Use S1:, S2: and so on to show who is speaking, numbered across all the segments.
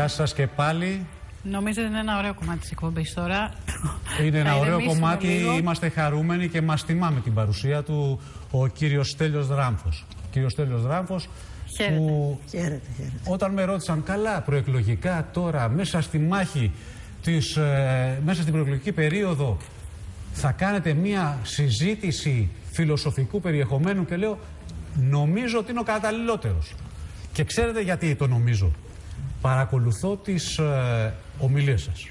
S1: Γεια σας και πάλι.
S2: Νομίζω είναι ένα ωραίο κομμάτι της εκπομπής τώρα.
S1: Είναι ένα
S2: Θα
S1: ωραίο
S2: ηρεμήσουμε
S1: κομμάτι,
S2: λίγο.
S1: είμαστε χαρούμενοι και μας τιμάμε την παρουσία του ο κύριος Στέλιος Δράμφος. Ο κύριος Στέλιος Δράμφος
S2: Χαίρετε.
S1: που
S3: Χαίρετε, χαίρετε.
S1: όταν με ρώτησαν καλά προεκλογικά τώρα μέσα στη μάχη της, ε, μέσα στην προεκλογική περίοδο θα κάνετε μία συζήτηση φιλοσοφικού περιεχομένου και λέω νομίζω ότι είναι ο καταλληλότερος. Και ξέρετε γιατί το νομίζω; Παρακολουθώ τις ε, ομιλίες σας.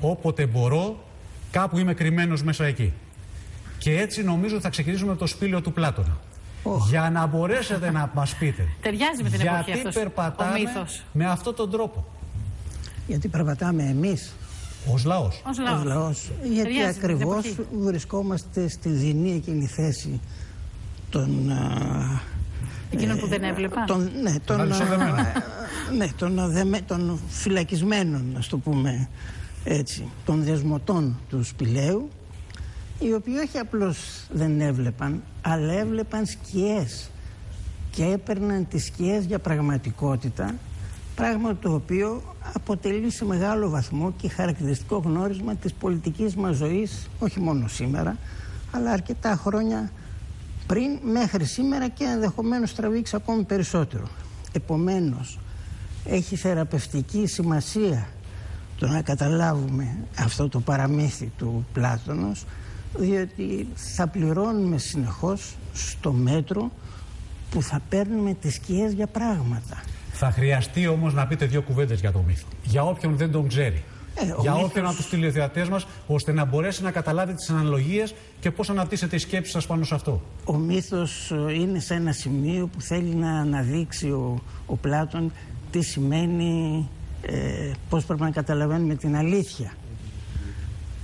S1: Όποτε μπορώ κάπου είμαι κρυμμένος μέσα εκεί. Και έτσι νομίζω θα ξεκινήσουμε από το σπήλαιο του Πλάτωνα. Για να μπορέσετε να μας πείτε
S2: Ταιριάζει με την εποχή
S1: γιατί
S2: αυτός ο
S1: περπατάμε
S2: μύθος.
S1: με αυτόν τον τρόπο
S3: Γιατί περπατάμε εμείς
S1: ως λαός.
S2: Ως
S3: ως
S2: λαός.
S3: λαός. Γιατί
S2: Ταιριάζει με την
S3: ακριβώς
S2: εποχή.
S3: βρισκόμαστε στη δεινή εκείνη θέση των... α,
S2: Εκείνον που δεν έβλεπα.
S3: των, ναι, των,
S1: αλυσοδεμένων.
S3: α, ναι, των, αδεμε- των φυλακισμένων, να το πούμε έτσι, των δεσμοτών του σπηλαίου, οι οποίοι όχι απλώς δεν έβλεπαν, αλλά έβλεπαν σκιές και έπαιρναν τις σκιές για πραγματικότητα, πράγμα το οποίο αποτελεί σε μεγάλο βαθμό και χαρακτηριστικό γνώρισμα της πολιτικής μας ζωής, όχι μόνο σήμερα, αλλά αρκετά χρόνια πριν μέχρι σήμερα και ενδεχομένως τραβήξει ακόμη περισσότερο. Επομένως, έχει θεραπευτική σημασία το να καταλάβουμε αυτό το παραμύθι του Πλάτωνος διότι θα πληρώνουμε συνεχώς στο μέτρο που θα παίρνουμε τις σκιές για πράγματα.
S1: Θα χρειαστεί όμως να πείτε δύο κουβέντες για το μύθο. Για όποιον δεν τον ξέρει.
S3: Ε, ο
S1: για
S3: μύθος-
S1: όποιον από τους τηλεθεατές μας, ώστε να μπορέσει να καταλάβει τις αναλογίες και πώς αναπτύσσετε η σκέψη σας πάνω σε αυτό.
S3: Ο μύθος ε, είναι σε ένα σημείο που θέλει να αναδείξει ο, ο Πλάτων τι σημαίνει, ε, πώς πρέπει να καταλαβαίνουμε την αλήθεια.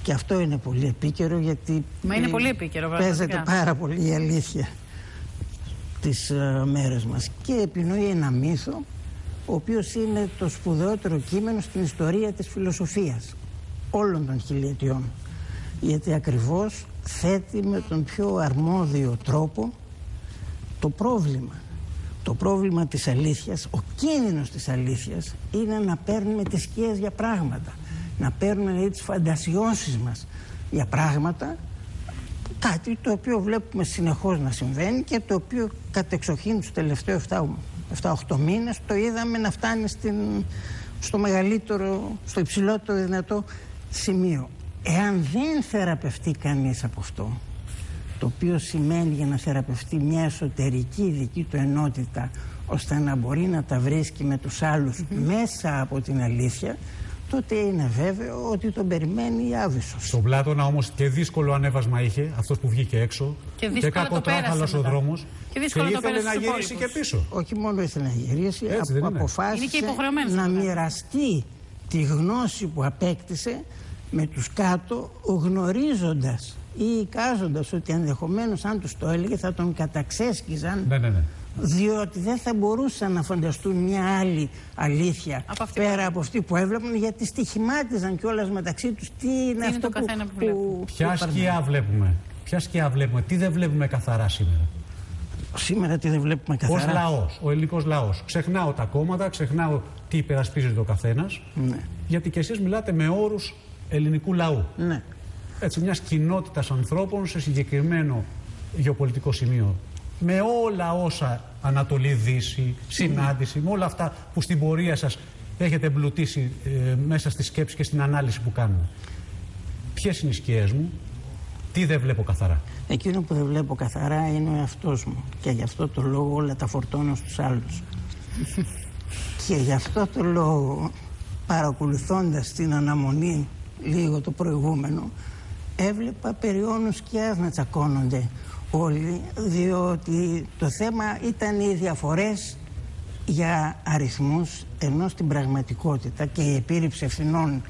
S3: Και αυτό είναι πολύ επίκαιρο γιατί
S2: Μα είναι
S3: ε,
S2: πολύ επίκαιρο,
S3: παίζεται
S2: πραγματικά.
S3: πάρα πολύ η αλήθεια τις ε, μέρες μας και επινοεί ένα μύθο ο οποίος είναι το σπουδαιότερο κείμενο στην ιστορία της φιλοσοφίας όλων των χιλιετιών. Γιατί ακριβώς θέτει με τον πιο αρμόδιο τρόπο το πρόβλημα. Το πρόβλημα της αλήθειας, ο κίνδυνος της αλήθειας είναι να παίρνουμε τις σκιές για πράγματα. Να παίρνουμε δηλαδή, τις φαντασιώσεις μας για πράγματα κάτι το οποίο βλέπουμε συνεχώς να συμβαίνει και το οποίο κατεξοχήν τους τελευταίους 7-8 μήνες το είδαμε να φτάνει στην, στο μεγαλύτερο, στο υψηλότερο δυνατό σημείο. Εάν δεν θεραπευτεί κανείς από αυτό, το οποίο σημαίνει για να θεραπευτεί μια εσωτερική δική του ενότητα ώστε να μπορεί να τα βρίσκει με τους άλλους μέσα από την αλήθεια τότε είναι βέβαιο ότι τον περιμένει η άβυσος.
S1: Στον Πλάτωνα όμως και δύσκολο ανέβασμα είχε, αυτός που βγήκε έξω.
S2: Και δύσκολο το
S1: κακοτράφαλος
S2: πέρασε
S1: ο
S2: μετά.
S1: δρόμος.
S2: Και δύσκολο το
S1: ήθελε
S2: πέρασε
S1: να
S2: στους
S1: γυρίσει και
S2: υπόλοιπους.
S1: πίσω.
S3: όχι μόνο ήθελε να γυρίσει,
S1: Έτσι
S3: απο-
S1: δεν είναι.
S2: Είναι και
S3: αποφάσισε
S2: υποχρεωμένος
S3: να
S2: βέβαια.
S3: μοιραστεί τη γνώση που απέκτησε με τους κάτω γνωρίζοντας ή εικάζοντας ότι ενδεχομένως αν τους το έλεγε θα τον καταξέσκιζαν
S1: Ναι, ναι, ναι.
S3: Διότι δεν θα μπορούσαν να φανταστούν μια άλλη αλήθεια
S2: Από αυτή που
S3: πέρα
S2: έβλεπαν.
S3: από αυτή που έβλεπαν γιατί στοιχημάτιζαν κιόλας μεταξύ τους τι είναι
S2: είναι
S3: αυτό
S2: το
S3: που,
S2: καθένα που βλέπουν.
S1: Ποια
S3: που περνάει.
S1: σκιά βλέπουμε, ποια σκιά βλέπουμε, τι δεν βλέπουμε καθαρά σήμερα;
S3: Σήμερα τι δεν βλέπουμε
S1: Ω
S3: καθαρά
S1: λαός, ο ελληνικός λαός. Ξεχνάω τα κόμματα, ξεχνάω τι υπερασπίζεται ο καθένας.
S3: Ναι.
S1: Γιατί και εσείς μιλάτε με όρους ελληνικού λαού.
S3: ναι.
S1: Έτσι, μιας κοινότητας ανθρώπων σε συγκεκριμένο γεωπολιτικό σημείο. Με όλα όσα Ανατολή, Δύση, συνάντηση, με όλα αυτά που στην πορεία σας έχετε εμπλουτίσει ε, μέσα στη σκέψη και στην ανάλυση που κάνουμε. Ποιες είναι οι σκιές μου, τι δεν βλέπω καθαρά;
S3: Εκείνο που δεν βλέπω καθαρά είναι ο εαυτός μου και γι' αυτό το λόγο όλα τα φορτώνω στους άλλους. και γι' αυτό το λόγο παρακολουθώντας την αναμονή λίγο το προηγούμενο έβλεπα περιόνους σκιάς να τσακώνονται όλοι διότι το θέμα ήταν οι διαφορές για αριθμούς ενώ στην πραγματικότητα και η επίρρηψη ευθυνών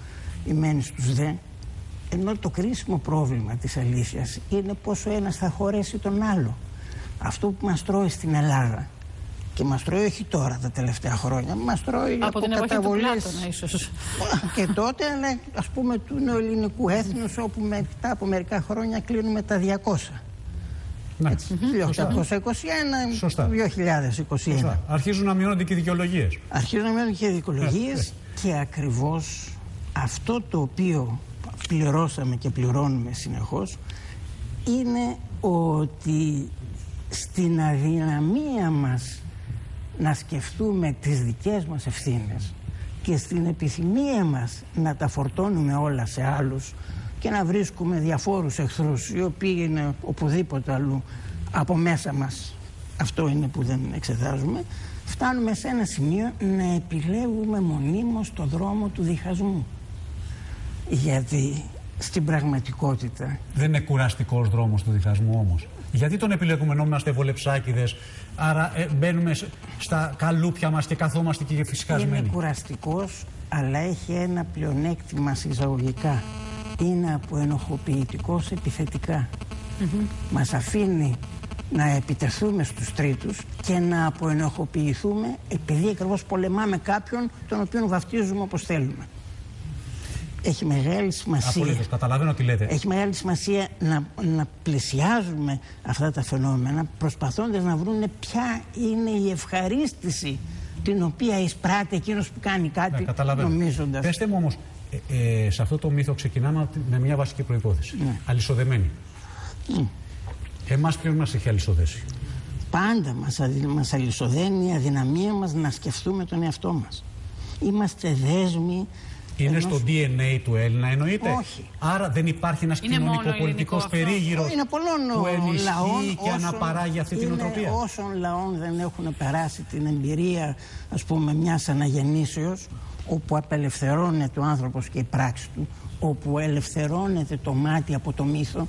S3: η μένει στους δε ενώ το κρίσιμο πρόβλημα της αλήθειας είναι πόσο ένας θα χωρέσει τον άλλο. Αυτό που μας τρώει στην Ελλάδα και μας τρώει όχι τώρα τα τελευταία χρόνια, μας τρώει από,
S2: Από την εποχή του
S3: καταβολές
S2: Πλάτωνα ίσως.
S3: και τότε αλλά ας πούμε του νεοελληνικού έθνους όπου μετά από μερικά χρόνια κλείνουμε τα 200.
S1: Ναι,
S3: 1821,
S1: Σωστά.
S3: 2021.
S1: Σωστά. Αρχίζουν να μειώνονται και οι δικαιολογίες.
S3: Αρχίζουν να μένουν και δικολογίε και ακριβώς αυτό το οποίο πληρώσαμε και πληρώνουμε συνεχώς είναι ότι στην αδυναμία μας να σκεφτούμε τις δικές μας ευθύνες και στην επιθυμία μας να τα φορτώνουμε όλα σε άλλους και να βρίσκουμε διαφόρους εχθρούς οι οποίοι είναι οπουδήποτε αλλού από μέσα μας αυτό είναι που δεν εξετάζουμε φτάνουμε σε ένα σημείο να επιλέγουμε μονίμως το δρόμο του διχασμού γιατί στην πραγματικότητα
S1: Δεν είναι κουραστικός δρόμος του διχασμού όμως. Γιατί τον επιλέγουμε ενώ είμαστε βολεψάκιδες, άρα ε, μπαίνουμε σ- στα καλούπια μας και καθόμαστε και
S3: είναι
S1: φυσικασμένοι.
S3: κουραστικός αλλά έχει ένα πλεονέκτημα εισαγωγικά είναι αποενοχοποιητικός επιθετικά μας αφήνει να επιτεθούμε στους τρίτους και να αποενοχοποιηθούμε επειδή ακριβώς πολεμάμε κάποιον τον οποίο βαφτίζουμε όπως θέλουμε έχει μεγάλη σημασία
S1: Απολύτως, καταλαβαίνω τι λέτε.
S3: έχει μεγάλη σημασία να, να πλησιάζουμε αυτά τα φαινόμενα προσπαθώντας να βρούμε ποια είναι η ευχαρίστηση την οποία εισπράττει εκείνος που κάνει κάτι
S1: Ναι, καταλαβαίνω.
S3: νομίζοντας
S1: Πεςτε μου όμως, ε, ε, σε αυτό το μύθο ξεκινάμε από τη- με μια βασική προϋπόθεση.
S3: Ναι.
S1: Αλυσοδεμένη. Εμάς ποιον μας έχει αλυσοδέσει;
S3: πάντα μας, αδυ- μας αλυσοδένει η αδυναμία μας να σκεφτούμε τον εαυτό μας είμαστε δέσμοι
S1: Είναι
S3: ενός-
S1: στο DNA του Έλληνα, εννοείται;
S3: Όχι.
S1: Άρα δεν υπάρχει ένας
S2: Είναι μόνο
S1: κοινωνικο-πολιτικός
S2: ελληνικό αυτό.
S1: περίγυρος
S3: είναι πολλών
S1: που ενισχύει
S3: λαών
S1: και
S3: όσων-
S1: αναπαράγει αυτή την
S3: είναι
S1: οτροπία.
S3: Όσων λαών δεν έχουν περάσει την εμπειρία ας πούμε μιας αναγεννήσεως όπου απελευθερώνεται ο άνθρωπος και η πράξη του όπου ελευθερώνεται το μάτι από το μύθο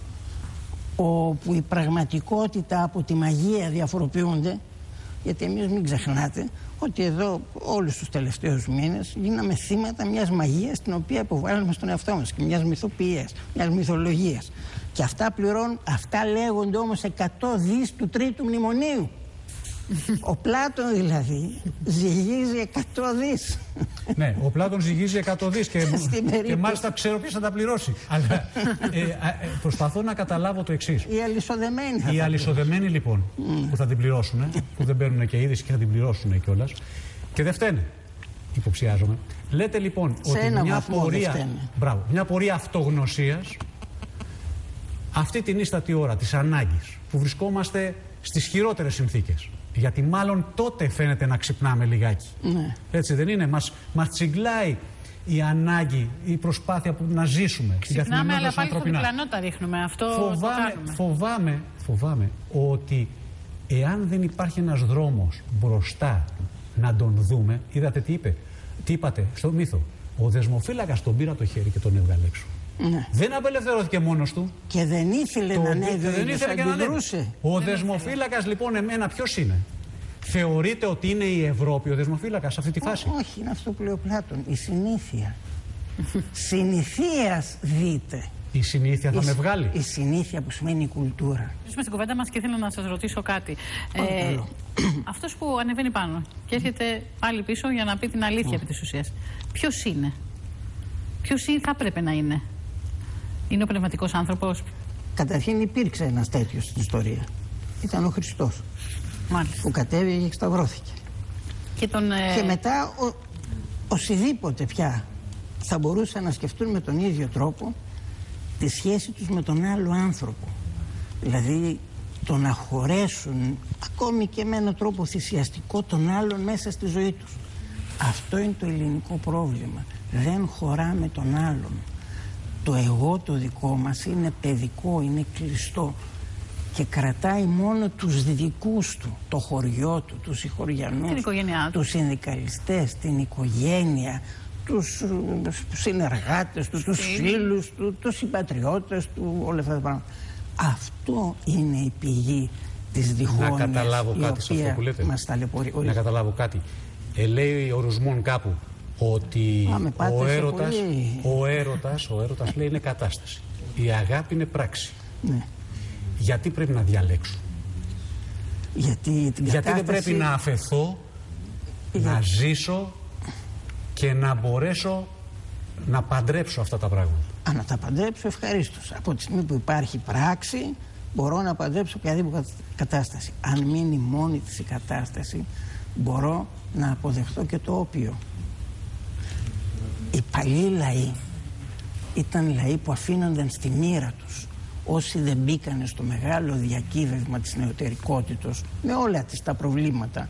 S3: όπου η πραγματικότητα από τη μαγεία διαφοροποιούνται γιατί εμείς μην ξεχνάτε ότι εδώ όλους τους τελευταίους μήνες γίναμε θύματα μιας μαγείας την οποία υποβάλλουμε στον εαυτό μας και μιας μυθοποιίας, μιας μυθολογίας. Και αυτά πληρώνουν, αυτά λέγονται όμως 100 δις του τρίτου μνημονίου. Ο Πλάτων δηλαδή ζυγίζει 100 δις.
S1: Ναι, ο Πλάτων ζυγίζει 100 δις και,
S3: Στην
S1: και
S3: περίπτωση.
S1: μάλιστα ξέρω ποιος θα τα πληρώσει. Αλλά ε, α, ε, προσπαθώ να καταλάβω το εξής.
S3: Οι αλυσοδεμένοι θα
S1: Οι
S3: τα
S1: αλυσοδεμένοι λοιπόν που θα την πληρώσουν, που δεν παίρνουν και είδηση και θα την πληρώσουν κιόλας. Και δεν φταίνε, υποψιάζομαι. Λέτε λοιπόν
S3: Σε
S1: ότι
S3: ένα
S1: μια
S3: βαθμό δεν
S1: πορεία,
S3: φταίνε.
S1: μπράβο, μια πορεία αυτογνωσίας αυτή την ίστατη ώρα της ανάγκης που βρισκόμαστε στις χειρότερες συνθήκες. Γιατί μάλλον τότε φαίνεται να ξυπνάμε λιγάκι.
S3: Ναι.
S1: Έτσι δεν είναι; Μας, μας τσιγκλάει η ανάγκη, η προσπάθεια που να ζήσουμε. στην
S2: Ξυπνάμε,
S1: καθημερινότητα
S2: αλλά
S1: μας
S2: πάλι στο
S1: ανθρωπινά.
S2: διπλανό τα ρίχνουμε. Αυτό το
S1: Φοβάμαι,
S2: κάνουμε.
S1: φοβάμαι, φοβάμαι ότι εάν δεν υπάρχει ένας δρόμος μπροστά να τον δούμε, είδατε τι είπε, τι είπατε στο μύθο; Ο δεσμοφύλακας τον πήρα το χέρι και τον έβγαλε έξω.
S3: Ναι.
S1: Δεν απελευθερώθηκε μόνος του.
S3: Και δεν ήθελε
S1: Το
S3: να
S1: μπή-
S3: ανέβει ο
S1: δεν
S3: ίδιος,
S1: ήθελε και να ανέβει.
S3: αντιδρούσε.
S1: Ο δεσμοφύλακας λοιπόν εμένα ποιος είναι; Θεωρείτε ότι είναι η Ευρώπη ο δεσμοφύλακας σε αυτή τη φάση;
S3: Όχι, είναι αυτό που λέει ο Πλάτων. Η συνήθεια. Συνηθίας δείτε.
S1: Η συνήθεια θα
S3: Η-
S1: με βγάλει;
S3: Η συνήθεια που σημαίνει η κουλτούρα.
S2: Είμαι στην κουβέντα μας και ήθελα να σας ρωτήσω κάτι. Ε,
S3: Παρακαλώ.
S2: Αυτός που ανεβαίνει πάνω και έρχεται πάλι πίσω για να πει την αλήθεια επί της ουσίας. Ποιος είναι, Ποιος θα έπρεπε να είναι, Είναι ο πνευματικός άνθρωπος;
S3: Καταρχήν υπήρξε ένας τέτοιος στην ιστορία. Ήταν ο Χριστός
S2: Μάλιστα.
S3: που κατέβηκε και σταυρώθηκε.
S2: Και τον. ε,
S3: Και μετά ο, οσιδήποτε πια θα μπορούσαν να σκεφτούν με τον ίδιο τρόπο τη σχέση τους με τον άλλο άνθρωπο. Δηλαδή το να χωρέσουν ακόμη και με έναν τρόπο θυσιαστικό τον άλλον μέσα στη ζωή τους. Αυτό είναι το ελληνικό πρόβλημα. Δεν χωράμε τον άλλον. Το εγώ το δικό μας είναι παιδικό, είναι κλειστό και κρατάει μόνο τους δικούς του, το χωριό του, τους συγχωριανούς,
S2: Την οικογένειά του.
S3: τους συνδικαλιστές, την οικογένεια, τους ε, συνεργάτες τους, τους
S2: Φίλοι.
S3: φίλους του, τους συμπατριώτες του, όλα αυτά τα πράγματα. Αυτό είναι η πηγή της διχόνοιας
S1: Να καταλάβω
S3: η
S1: κάτι σε αυτό
S3: οποία
S1: που λέτε.
S3: μας ταλαιπωρεί.
S1: Να
S3: Ορίστε.
S1: καταλάβω κάτι. Ε, λέει ορισμόν κάπου ότι
S3: Α, με πάτε
S1: ο
S3: σε
S1: έρωτας,
S3: πολύ.
S1: ο έρωτας, ο έρωτας λέει είναι κατάσταση. Η αγάπη είναι πράξη.
S3: Ναι.
S1: Γιατί πρέπει να διαλέξω;
S3: Γιατί, την
S1: Γιατί δεν
S3: κατάσταση-
S1: πρέπει να αφαιθώ,
S3: Για-
S1: να ζήσω και να μπορέσω να παντρέψω αυτά τα πράγματα.
S3: Α, να τα παντρέψω ευχαρίστως. Από τη στιγμή που υπάρχει πράξη, μπορώ να παντρέψω οποιαδήποτε κατάσταση. Αν μείνει μόνη της η κατάσταση, μπορώ να αποδεχτώ και το όπιο. Οι παλιοί λαοί ήταν λαοί που αφήνονταν στη μοίρα τους. Όσοι δεν μπήκανε στο μεγάλο διακύβευμα της νεωτερικότητος με όλα τις τα προβλήματα.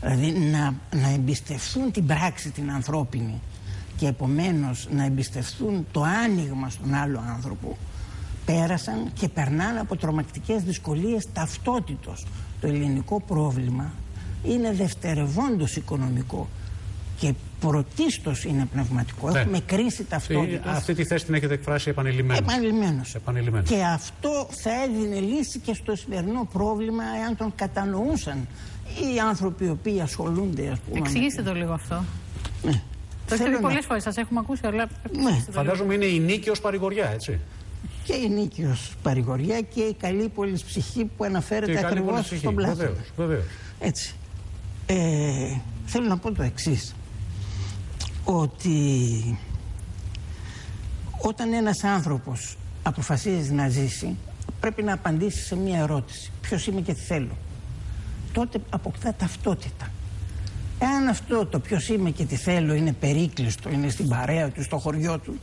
S3: Δηλαδή να, να εμπιστευτούν την πράξη την ανθρώπινη και επομένως να εμπιστευτούν το άνοιγμα στον άλλο άνθρωπο πέρασαν και περνάνε από τρομακτικές δυσκολίες ταυτότητος. Το ελληνικό πρόβλημα είναι δευτερευόντως οικονομικό και πρωτίστως είναι πνευματικό. Ναι. Έχουμε κρίση ταυτότητας.
S1: Αυτή τη θέση την έχετε εκφράσει επανειλημμένως.
S3: Επανειλημμένως. Και αυτό θα έδινε λύση και στο σημερινό πρόβλημα εάν τον κατανοούσαν οι άνθρωποι οι οποίοι ασχολούνται ας πούμε.
S2: Εξηγήστε το λίγο αυτό. Ναι. Το έχετε πει πολλές φορές, σας έχουμε ακούσει, αλλά.
S1: Ναι. Φαντάζομαι είναι η νίκη ως παρηγοριά, έτσι.
S3: Και η νίκη ως παρηγοριά και η καλή πολυσψυχή που αναφέρεται ακριβώς στον πλάτο.
S1: Βεβαίως.
S3: Έτσι. Ε, θέλω να πω το εξής. Ότι όταν ένας άνθρωπος αποφασίζει να ζήσει πρέπει να απαντήσει σε μία ερώτηση. Ποιος είμαι και τι θέλω. Τότε αποκτά ταυτότητα. Εάν αυτό το ποιος είμαι και τι θέλω είναι περίκλειστο, είναι στην παρέα του, στο χωριό του,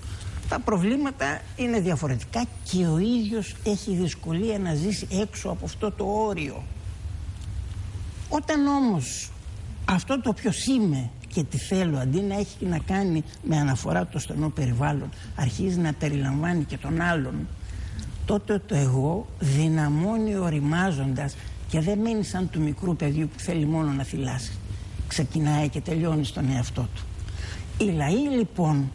S3: τα προβλήματα είναι διαφορετικά και ο ίδιος έχει δυσκολία να ζήσει έξω από αυτό το όριο. Όταν όμως αυτό το ποιος είμαι και τι θέλω αντί να έχει να κάνει με αναφορά το στενό περιβάλλον αρχίζει να περιλαμβάνει και τον άλλον. Τότε το εγώ δυναμώνει οριμάζοντας και δεν μένει σαν του μικρού παιδιού που θέλει μόνο να θυλάσει. Ξεκινάει και τελειώνει στον εαυτό του. Οι λαοί λοιπόν,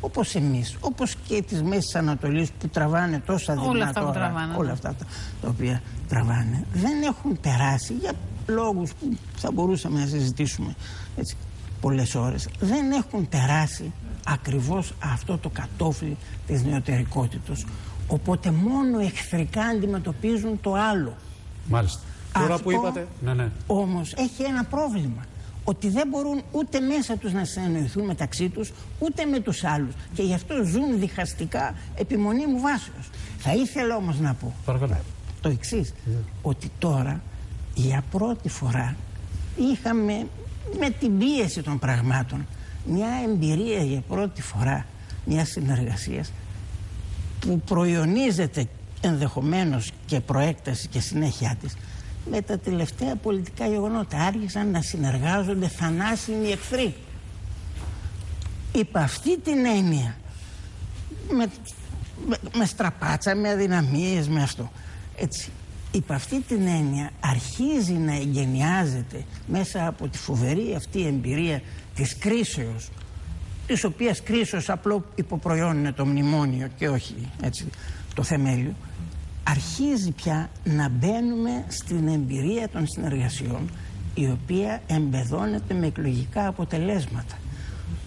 S3: όπως εμείς, όπως και τις Μέσης Ανατολής που τραβάνε τόσα
S2: όλα
S3: δεινά
S2: αυτά
S3: τώρα,
S2: τραβάνε,
S3: όλα αυτά τα, τα οποία τραβάνε, δεν έχουν περάσει για λόγους που θα μπορούσαμε να συζητήσουμε έτσι, πολλές ώρες, δεν έχουν περάσει ακριβώς αυτό το κατόφλι της νεωτερικότητος. Οπότε μόνο εχθρικά αντιμετωπίζουν το άλλο.
S1: Μάλιστα. Τώρα που είπατε, ναι, ναι.
S3: Όμως έχει ένα πρόβλημα ότι δεν μπορούν ούτε μέσα τους να συνεννοηθούν μεταξύ τους ούτε με τους άλλους και γι' αυτό ζουν διχαστικά επιμονή μου βάσεως. Θα ήθελα όμως να πω
S1: Παρακαλώ.
S3: το εξής ότι τώρα για πρώτη φορά είχαμε με την πίεση των πραγμάτων μια εμπειρία για πρώτη φορά μια συνεργασία που προϊονίζεται ενδεχομένως και προέκταση και συνέχεια της με τα τελευταία πολιτικά γεγονότα. Άρχισαν να συνεργάζονται θανάσιμοι εχθροί. Υπ' αυτή την έννοια, με, με, στραπάτσα, με αδυναμίες, με αυτό. Έτσι. Υπ' αυτή την έννοια αρχίζει να εγκαινιάζεται μέσα από τη φοβερή αυτή εμπειρία της κρίσεως της οποίας κρίσεως απλό υποπροϊόν είναι το μνημόνιο και όχι έτσι, το θεμέλιο αρχίζει πια να μπαίνουμε στην εμπειρία των συνεργασιών η οποία εμπεδώνεται με εκλογικά αποτελέσματα.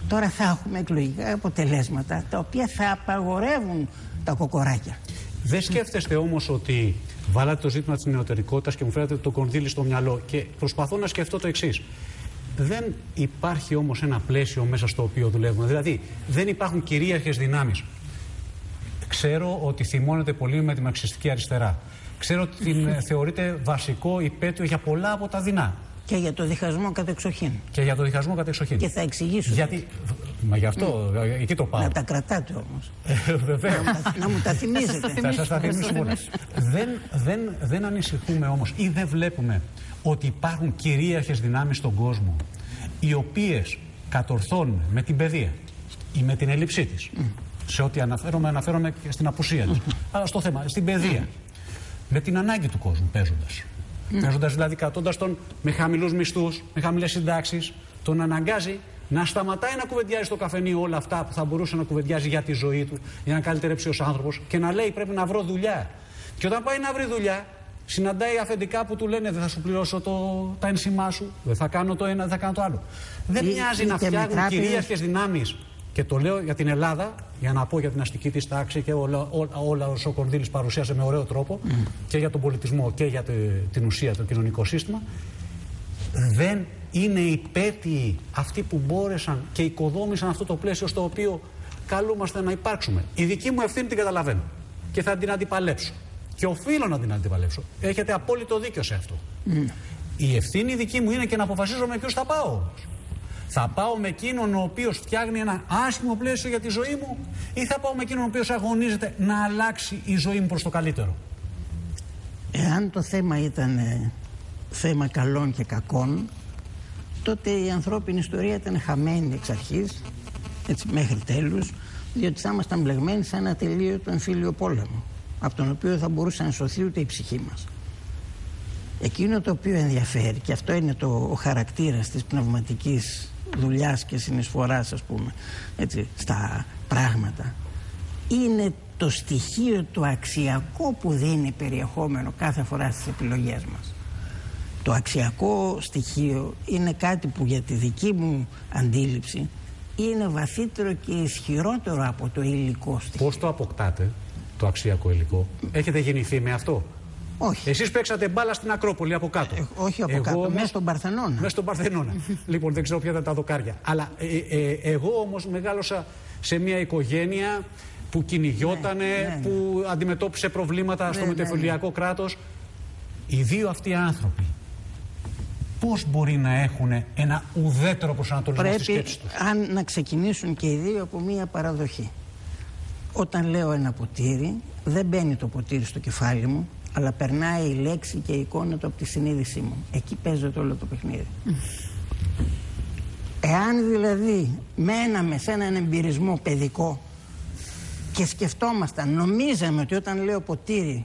S3: Τώρα θα έχουμε εκλογικά αποτελέσματα τα οποία θα απαγορεύουν τα κοκοράκια.
S1: Δεν σκέφτεστε όμως ότι βάλατε το ζήτημα της νεωτερικότητας και μου φέρατε το κονδύλι στο μυαλό και προσπαθώ να σκεφτώ το εξής. Δεν υπάρχει όμως ένα πλαίσιο μέσα στο οποίο δουλεύουμε. Δηλαδή δεν υπάρχουν κυρίαρχες δυνάμεις Ξέρω ότι θυμώνεται πολύ με τη μαξιστική αριστερά. Ξέρω ότι την ε, θεωρείται βασικό υπέτειο για πολλά από τα δεινά.
S3: Και για το διχασμό κατεξοχήν.
S1: Και για το διχασμό κατεξοχήν.
S3: Και θα εξηγήσω.
S1: Γιατί. Μα γι' αυτό, mm. εκεί το πάω.
S3: Να τα κρατάτε όμως.
S1: Ε, Βεβαίως.
S3: να, μου τα θυμίζετε.
S1: θα σας τα θυμίσω όλα. δεν, δεν, δεν ανησυχούμε όμως ή δεν βλέπουμε ότι υπάρχουν κυρίαρχες δυνάμεις στον κόσμο οι οποίες κατορθώνουν με την παιδεία ή με την έλλειψή της σε ό,τι αναφέρομαι, αναφέρομαι και στην απουσία της. Αλλά στο θέμα, στην παιδεία. Με την ανάγκη του κόσμου παίζοντας. Παίζοντας δηλαδή κρατώντας τον με χαμηλούς μισθούς, με χαμηλές συντάξεις, τον αναγκάζει να σταματάει να κουβεντιάζει στο καφενείο όλα αυτά που θα μπορούσε να κουβεντιάζει για τη ζωή του, για να καλυτερέψει ως άνθρωπος και να λέει πρέπει να βρω δουλειά. Και όταν πάει να βρει δουλειά, συναντάει αφεντικά που του λένε δεν θα σου πληρώσω το, τα ένσημά σου, δεν θα κάνω το ένα, δεν θα κάνω το άλλο. Δεν μοιάζει να φτιάχνουν κυρίαρχε δυνάμεις και το λέω για την Ελλάδα, για να πω για την αστική της τάξη και όλα, όλα, όλα όσο ο Κορδίλης παρουσίασε με ωραίο τρόπο και για τον πολιτισμό και για την ουσία, το κοινωνικό σύστημα. Δεν είναι υπέτειοι αυτοί που μπόρεσαν και οικοδόμησαν αυτό το πλαίσιο στο οποίο καλούμαστε να υπάρξουμε. Η δική μου ευθύνη την καταλαβαίνω και θα την αντιπαλέψω. Και οφείλω να την αντιπαλέψω. Έχετε απόλυτο δίκιο σε αυτό. Η ευθύνη δική μου είναι και να αποφασίζω με ποιου θα πάω Θα πάω με εκείνον ο οποίος φτιάχνει ένα άσχημο πλαίσιο για τη ζωή μου, ή θα πάω με εκείνον ο οποίος αγωνίζεται να αλλάξει η ζωή μου προς το καλύτερο.
S3: Εάν το θέμα ήταν ε, θέμα καλών και κακών, τότε η ανθρώπινη ιστορία ήταν χαμένη εξ αρχής, έτσι μέχρι τέλους, διότι θα ήμασταν μπλεγμένοι σε ένα τελείωτο εμφύλιο πόλεμο, από τον οποίο θα μπορούσε να σωθεί ούτε η ψυχή μας. Εκείνο το οποίο ενδιαφέρει, και αυτό είναι το, ο χαρακτήρας της πνευματικής δουλειάς και συνεισφοράς, ας πούμε, έτσι, στα πράγματα, είναι το στοιχείο το αξιακό που δίνει περιεχόμενο κάθε φορά στις επιλογές μας. Το αξιακό στοιχείο είναι κάτι που για τη δική μου αντίληψη είναι βαθύτερο και ισχυρότερο από το υλικό στοιχείο.
S1: Πώς το αποκτάτε το αξιακό υλικό, έχετε γεννηθεί με αυτό;
S3: Όχι.
S1: Εσείς παίξατε μπάλα στην Ακρόπολη από κάτω.
S3: Ε, όχι από
S1: εγώ
S3: κάτω,
S1: όμως-
S3: μέσα στον Παρθενώνα.
S1: Μέσα στον Παρθενώνα. λοιπόν, δεν ξέρω ποια ήταν τα δοκάρια. Αλλά ε, ε, εγώ όμως μεγάλωσα σε μια οικογένεια που κυνηγιότανε,
S3: Ναι, ναι, ναι.
S1: που αντιμετώπισε προβλήματα στο
S3: ναι,
S1: μετεφυλιακό κράτος. Οι δύο αυτοί άνθρωποι πώς μπορεί να έχουν ένα ουδέτερο προσανατολισμό στη
S3: Πρέπει
S1: σκέψη τους;
S3: αν να ξεκινήσουν και οι δύο από μία παραδοχή. Όταν λέω ένα ποτήρι, δεν μπαίνει το ποτήρι στο κεφάλι μου, αλλά περνάει η λέξη και η εικόνα του από τη συνείδησή μου. Εκεί παίζεται όλο το παιχνίδι. Εάν δηλαδή μέναμε σε έναν εμπειρισμό παιδικό και σκεφτόμασταν, νομίζαμε ότι όταν λέω ποτήρι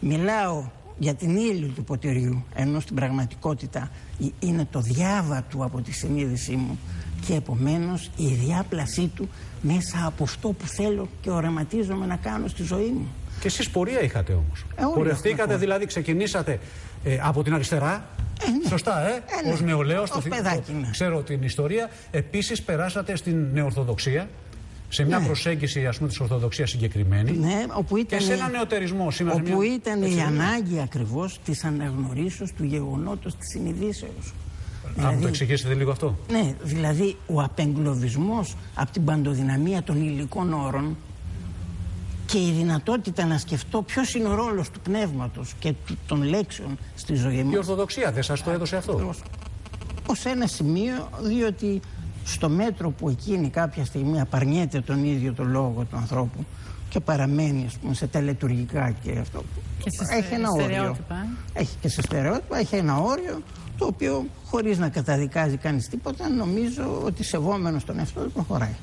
S3: μιλάω για την ύλη του ποτηριού ενώ στην πραγματικότητα ε- είναι το διάβατο από τη συνείδησή μου και επομένως η διάπλασή του μέσα από αυτό που θέλω και οραματίζομαι να κάνω στη ζωή μου.
S1: Και εσείς πορεία είχατε όμως.
S3: Ε, όλοι
S1: Πορευτήκατε
S3: έχουμε
S1: δηλαδή, ξεκινήσατε ε, από την αριστερά.
S3: ναι.
S1: Σωστά, ε,
S3: Ε, ναι.
S1: ως νεολαίος,
S3: Ως
S1: το,
S3: παιδάκι,
S1: το-
S3: ναι.
S1: ξέρω την ιστορία. Επίσης περάσατε στην νεορθοδοξία, σε μια
S3: Ναι.
S1: προσέγγιση ας πούμε της Ορθοδοξίας συγκεκριμένη.
S3: Ναι, όπου ήταν,
S1: Και σε ένα νεοτερισμό σήμερα.
S3: όπου
S1: μια-
S3: ήταν
S1: έτσι
S3: η
S1: δεν είναι.
S3: ανάγκη ακριβώς της αναγνωρίσεως του γεγονότος της συνειδήσεως.
S1: Θα μου το εξηγήσετε λίγο αυτό.
S3: Ναι, δηλαδή ο απεγκλωβισμός από την παντοδυναμία των υλικών όρων και η δυνατότητα να σκεφτώ ποιος είναι ο ρόλος του πνεύματος και του- των λέξεων στη ζωή
S1: Η
S3: μου
S1: Ορθοδοξία δεν σας το έδωσε αυτό.
S3: ως, ως ένα σημείο διότι στο μέτρο που εκείνη κάποια στιγμή απαρνιέται τον ίδιο το λόγο του ανθρώπου και παραμένει ας πούμε, σε τελετουργικά και αυτό
S2: Και σε
S3: έχει ένα όριο.
S2: στερεότυπα, ε.
S3: Έχει και σε στερεότυπα, έχει ένα όριο το οποίο χωρίς να καταδικάζει κανείς τίποτα νομίζω ότι σεβόμενος τον εαυτό του προχωράει.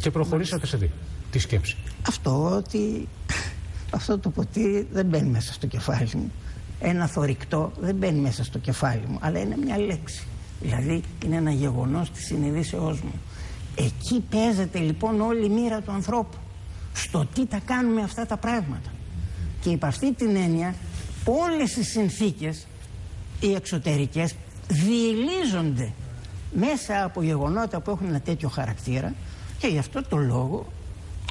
S1: Και προχωρήσατε σε τι. Τη σκέψη.
S3: Αυτό ότι αυτό το ποτήρι δεν μπαίνει μέσα στο κεφάλι μου. Ένα θορυκτό δεν μπαίνει μέσα στο κεφάλι μου, αλλά είναι μια λέξη. Δηλαδή είναι ένα γεγονός της συνειδήσεώς μου. Εκεί παίζεται λοιπόν όλη η μοίρα του ανθρώπου. Στο τι τα κάνουμε αυτά τα πράγματα. Και υπ' αυτή την έννοια όλες οι συνθήκες οι εξωτερικές διελίζονται μέσα από γεγονότα που έχουν ένα τέτοιο χαρακτήρα και γι' αυτό το λόγο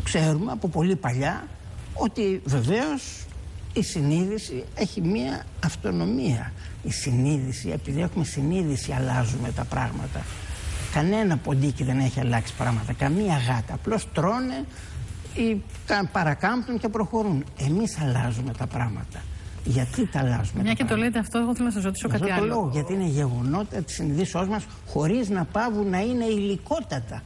S3: ξέρουμε από πολύ παλιά ότι βεβαίως η συνείδηση έχει μία αυτονομία. Η συνείδηση, επειδή έχουμε συνείδηση αλλάζουμε τα πράγματα. Κανένα ποντίκι δεν έχει αλλάξει πράγματα, καμία γάτα. Απλώς τρώνε ή κα- παρακάμπτουν και προχωρούν. Εμείς αλλάζουμε τα πράγματα. Γιατί τα αλλάζουμε
S2: Μια
S3: τα
S2: και το
S3: πράγματα;
S2: λέτε αυτό, εγώ θέλω να σας ρωτήσω
S3: Γι'
S2: κάτι
S3: αυτό το
S2: άλλο.
S3: λόγο, γιατί είναι γεγονότα της συνειδήσεώ μας χωρίς να πάβουν να είναι υλικότατα.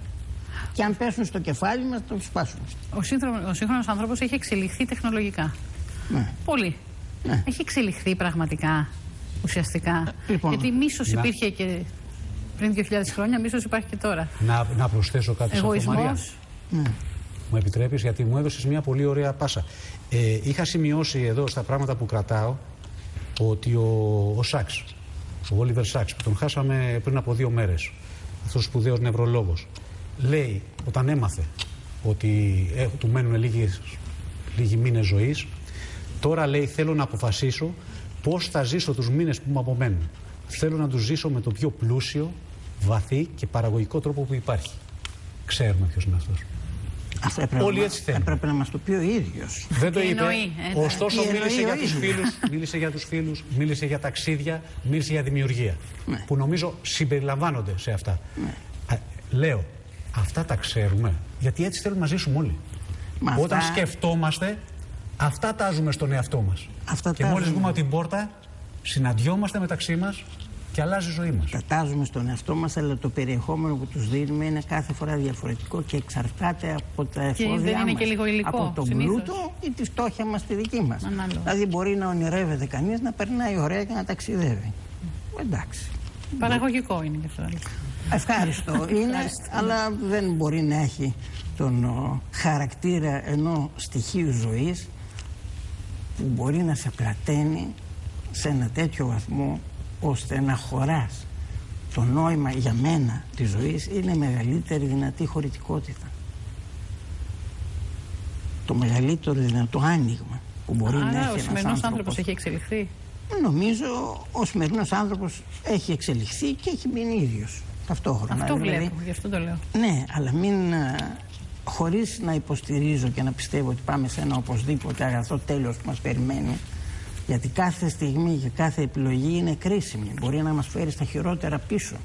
S3: Και αν πέσουν στο κεφάλι μας, το σπάσουν.
S2: Ο, σύγχρονος, ο σύγχρονος άνθρωπος έχει εξελιχθεί τεχνολογικά.
S3: Ναι.
S2: Πολύ.
S3: Ναι.
S2: Έχει εξελιχθεί πραγματικά, ουσιαστικά.
S3: Λοιπόν,
S2: Γιατί μίσος
S1: να-
S2: υπήρχε και πριν 2.000 χρόνια, μίσος υπάρχει και τώρα.
S1: Να, να προσθέσω κάτι σε αυτό, Μαρία.
S2: Εγωισμός.
S1: Μου επιτρέπεις γιατί μου έδωσες μια πολύ ωραία πάσα. Ε, είχα σημειώσει εδώ στα πράγματα που κρατάω ότι ο, ο Σάξ, ο Όλιβερ Σάξ, που τον χάσαμε πριν από δύο μέρες, αυτός ο σπουδαίος νευρολόγος, λέει όταν έμαθε ότι ε, του μένουν λίγοι, λίγοι μήνες ζωής, τώρα λέει θέλω να αποφασίσω πώς θα ζήσω τους μήνες που μου απομένουν. Θέλω να τους ζήσω με το πιο πλούσιο, βαθύ και παραγωγικό τρόπο που υπάρχει. Ξέρουμε ποιος είναι αυτός.
S3: Αυτό έπρεπε,
S1: Όλοι
S3: να,
S1: έτσι θέλουν.
S3: έπρεπε να μας το πει ο ίδιος.
S1: Δεν το
S2: Τι
S1: είπε.
S2: εννοεί, ε,
S1: Ωστόσο
S3: τι
S1: μίλησε
S3: εννοεί
S1: για
S3: ο
S1: τους
S3: ίδιος.
S1: φίλους, μίλησε για τους φίλους, μίλησε για ταξίδια, μίλησε για δημιουργία.
S3: Ναι.
S1: Που νομίζω συμπεριλαμβάνονται σε αυτά. Α, λέω, αυτά τα ξέρουμε, γιατί έτσι θέλουμε να ζήσουμε όλοι.
S3: Μα
S1: Όταν
S3: αυτά-
S1: σκεφτόμαστε, αυτά τάζουμε στον εαυτό μας.
S3: Αυτά
S1: και μόλις
S3: τάζουμε.
S1: βγούμε από την πόρτα, συναντιόμαστε μεταξύ μας και και αλλάζει η ζωή μας.
S3: Τατάζουμε στον εαυτό μας, αλλά το περιεχόμενο που τους δίνουμε είναι κάθε φορά διαφορετικό και εξαρτάται από τα εφόδια
S2: δεν είναι
S3: μας,
S2: και λίγο υλικό,
S3: από τον
S2: συνήθως.
S3: πλούτο ή τη φτώχεια μας τη δική μας.
S2: Ανάλογα.
S3: Δηλαδή, μπορεί να ονειρεύεται κανείς να περνάει ωραία και να ταξιδεύει. Εντάξει.
S2: Παραγωγικό είναι και αυτό.
S3: Ευχάριστο είναι, αλλά δεν μπορεί να έχει τον ο, χαρακτήρα ενός στοιχείου ζωής που μπορεί να σε πλαταίνει σε ένα τέτοιο βαθμό ώστε να χωράς το νόημα για μένα της ζωής είναι η μεγαλύτερη δυνατή χωρητικότητα. Το μεγαλύτερο δυνατό άνοιγμα που μπορεί να
S2: Άρα
S3: έχει
S2: ο
S3: ένας
S2: σημερινός
S3: άνθρωπος.
S2: άνθρωπος έχει εξελιχθεί;
S3: Νομίζω ο σημερινός άνθρωπος έχει εξελιχθεί και έχει μείνει ίδιος ταυτόχρονα.
S2: Αυτό
S3: Δηλαδή,
S2: βλέπω, γι' αυτό το λέω.
S3: ναι, αλλά μην α, χωρίς να υποστηρίζω και να πιστεύω ότι πάμε σε ένα οπωσδήποτε αγαθό τέλος που μας περιμένει γιατί κάθε στιγμή και κάθε επιλογή είναι κρίσιμη. Μπορεί να μας φέρει στα χειρότερα πίσω.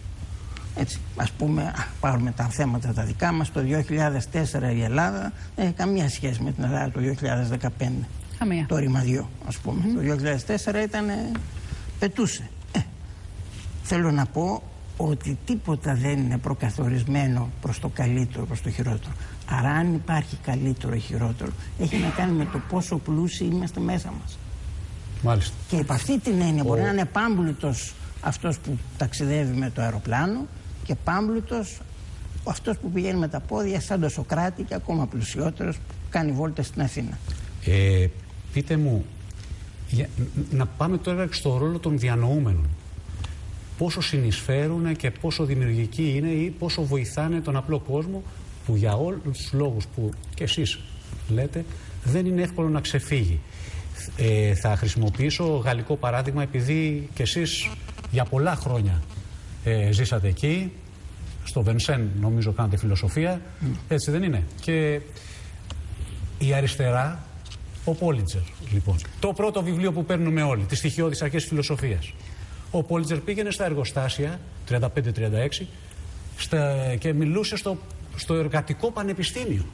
S3: Έτσι, ας πούμε, α, πάρουμε τα θέματα τα δικά μας, το 2004 η Ελλάδα δεν έχει καμία σχέση με την Ελλάδα το 2015.
S2: Καμία.
S3: Το ρημαδιό, ας πούμε. Το 2004 ήταν, ε, πετούσε. Ε, θέλω να πω ότι τίποτα δεν είναι προκαθορισμένο προς το καλύτερο, προς το χειρότερο. Άρα αν υπάρχει καλύτερο ή χειρότερο, έχει να κάνει με το πόσο πλούσιοι είμαστε μέσα μας.
S1: Μάλιστα.
S3: Και υπ' αυτή την έννοια μπορεί να είναι πάμπλουτος αυτός που ταξιδεύει με το αεροπλάνο και πάμπλουτος αυτός που πηγαίνει με τα πόδια σαν το Σοκράτη και ακόμα πλουσιότερος που κάνει βόλτες στην Αθήνα.
S1: Ε, πείτε μου, για- ν- να πάμε τώρα στο ρόλο των διανοούμενων. Πόσο συνεισφέρουν και πόσο δημιουργικοί είναι ή πόσο βοηθάνε τον απλό κόσμο που για όλους τους λόγους που και εσείς λέτε δεν είναι εύκολο να ξεφύγει. Ε, θα χρησιμοποιήσω γαλλικό παράδειγμα επειδή και εσείς για πολλά χρόνια ε, ζήσατε εκεί στο Βενσέν νομίζω κάνατε φιλοσοφία έτσι δεν είναι και η αριστερά, ο Πόλιτζερ, λοιπόν. Το πρώτο βιβλίο που παίρνουμε όλοι, τη στοιχειώδης αρχές φιλοσοφίας. Ο Πόλιτζερ πήγαινε στα εργοστάσια, 35-36, στα, και μιλούσε στο, στο εργατικό πανεπιστήμιο.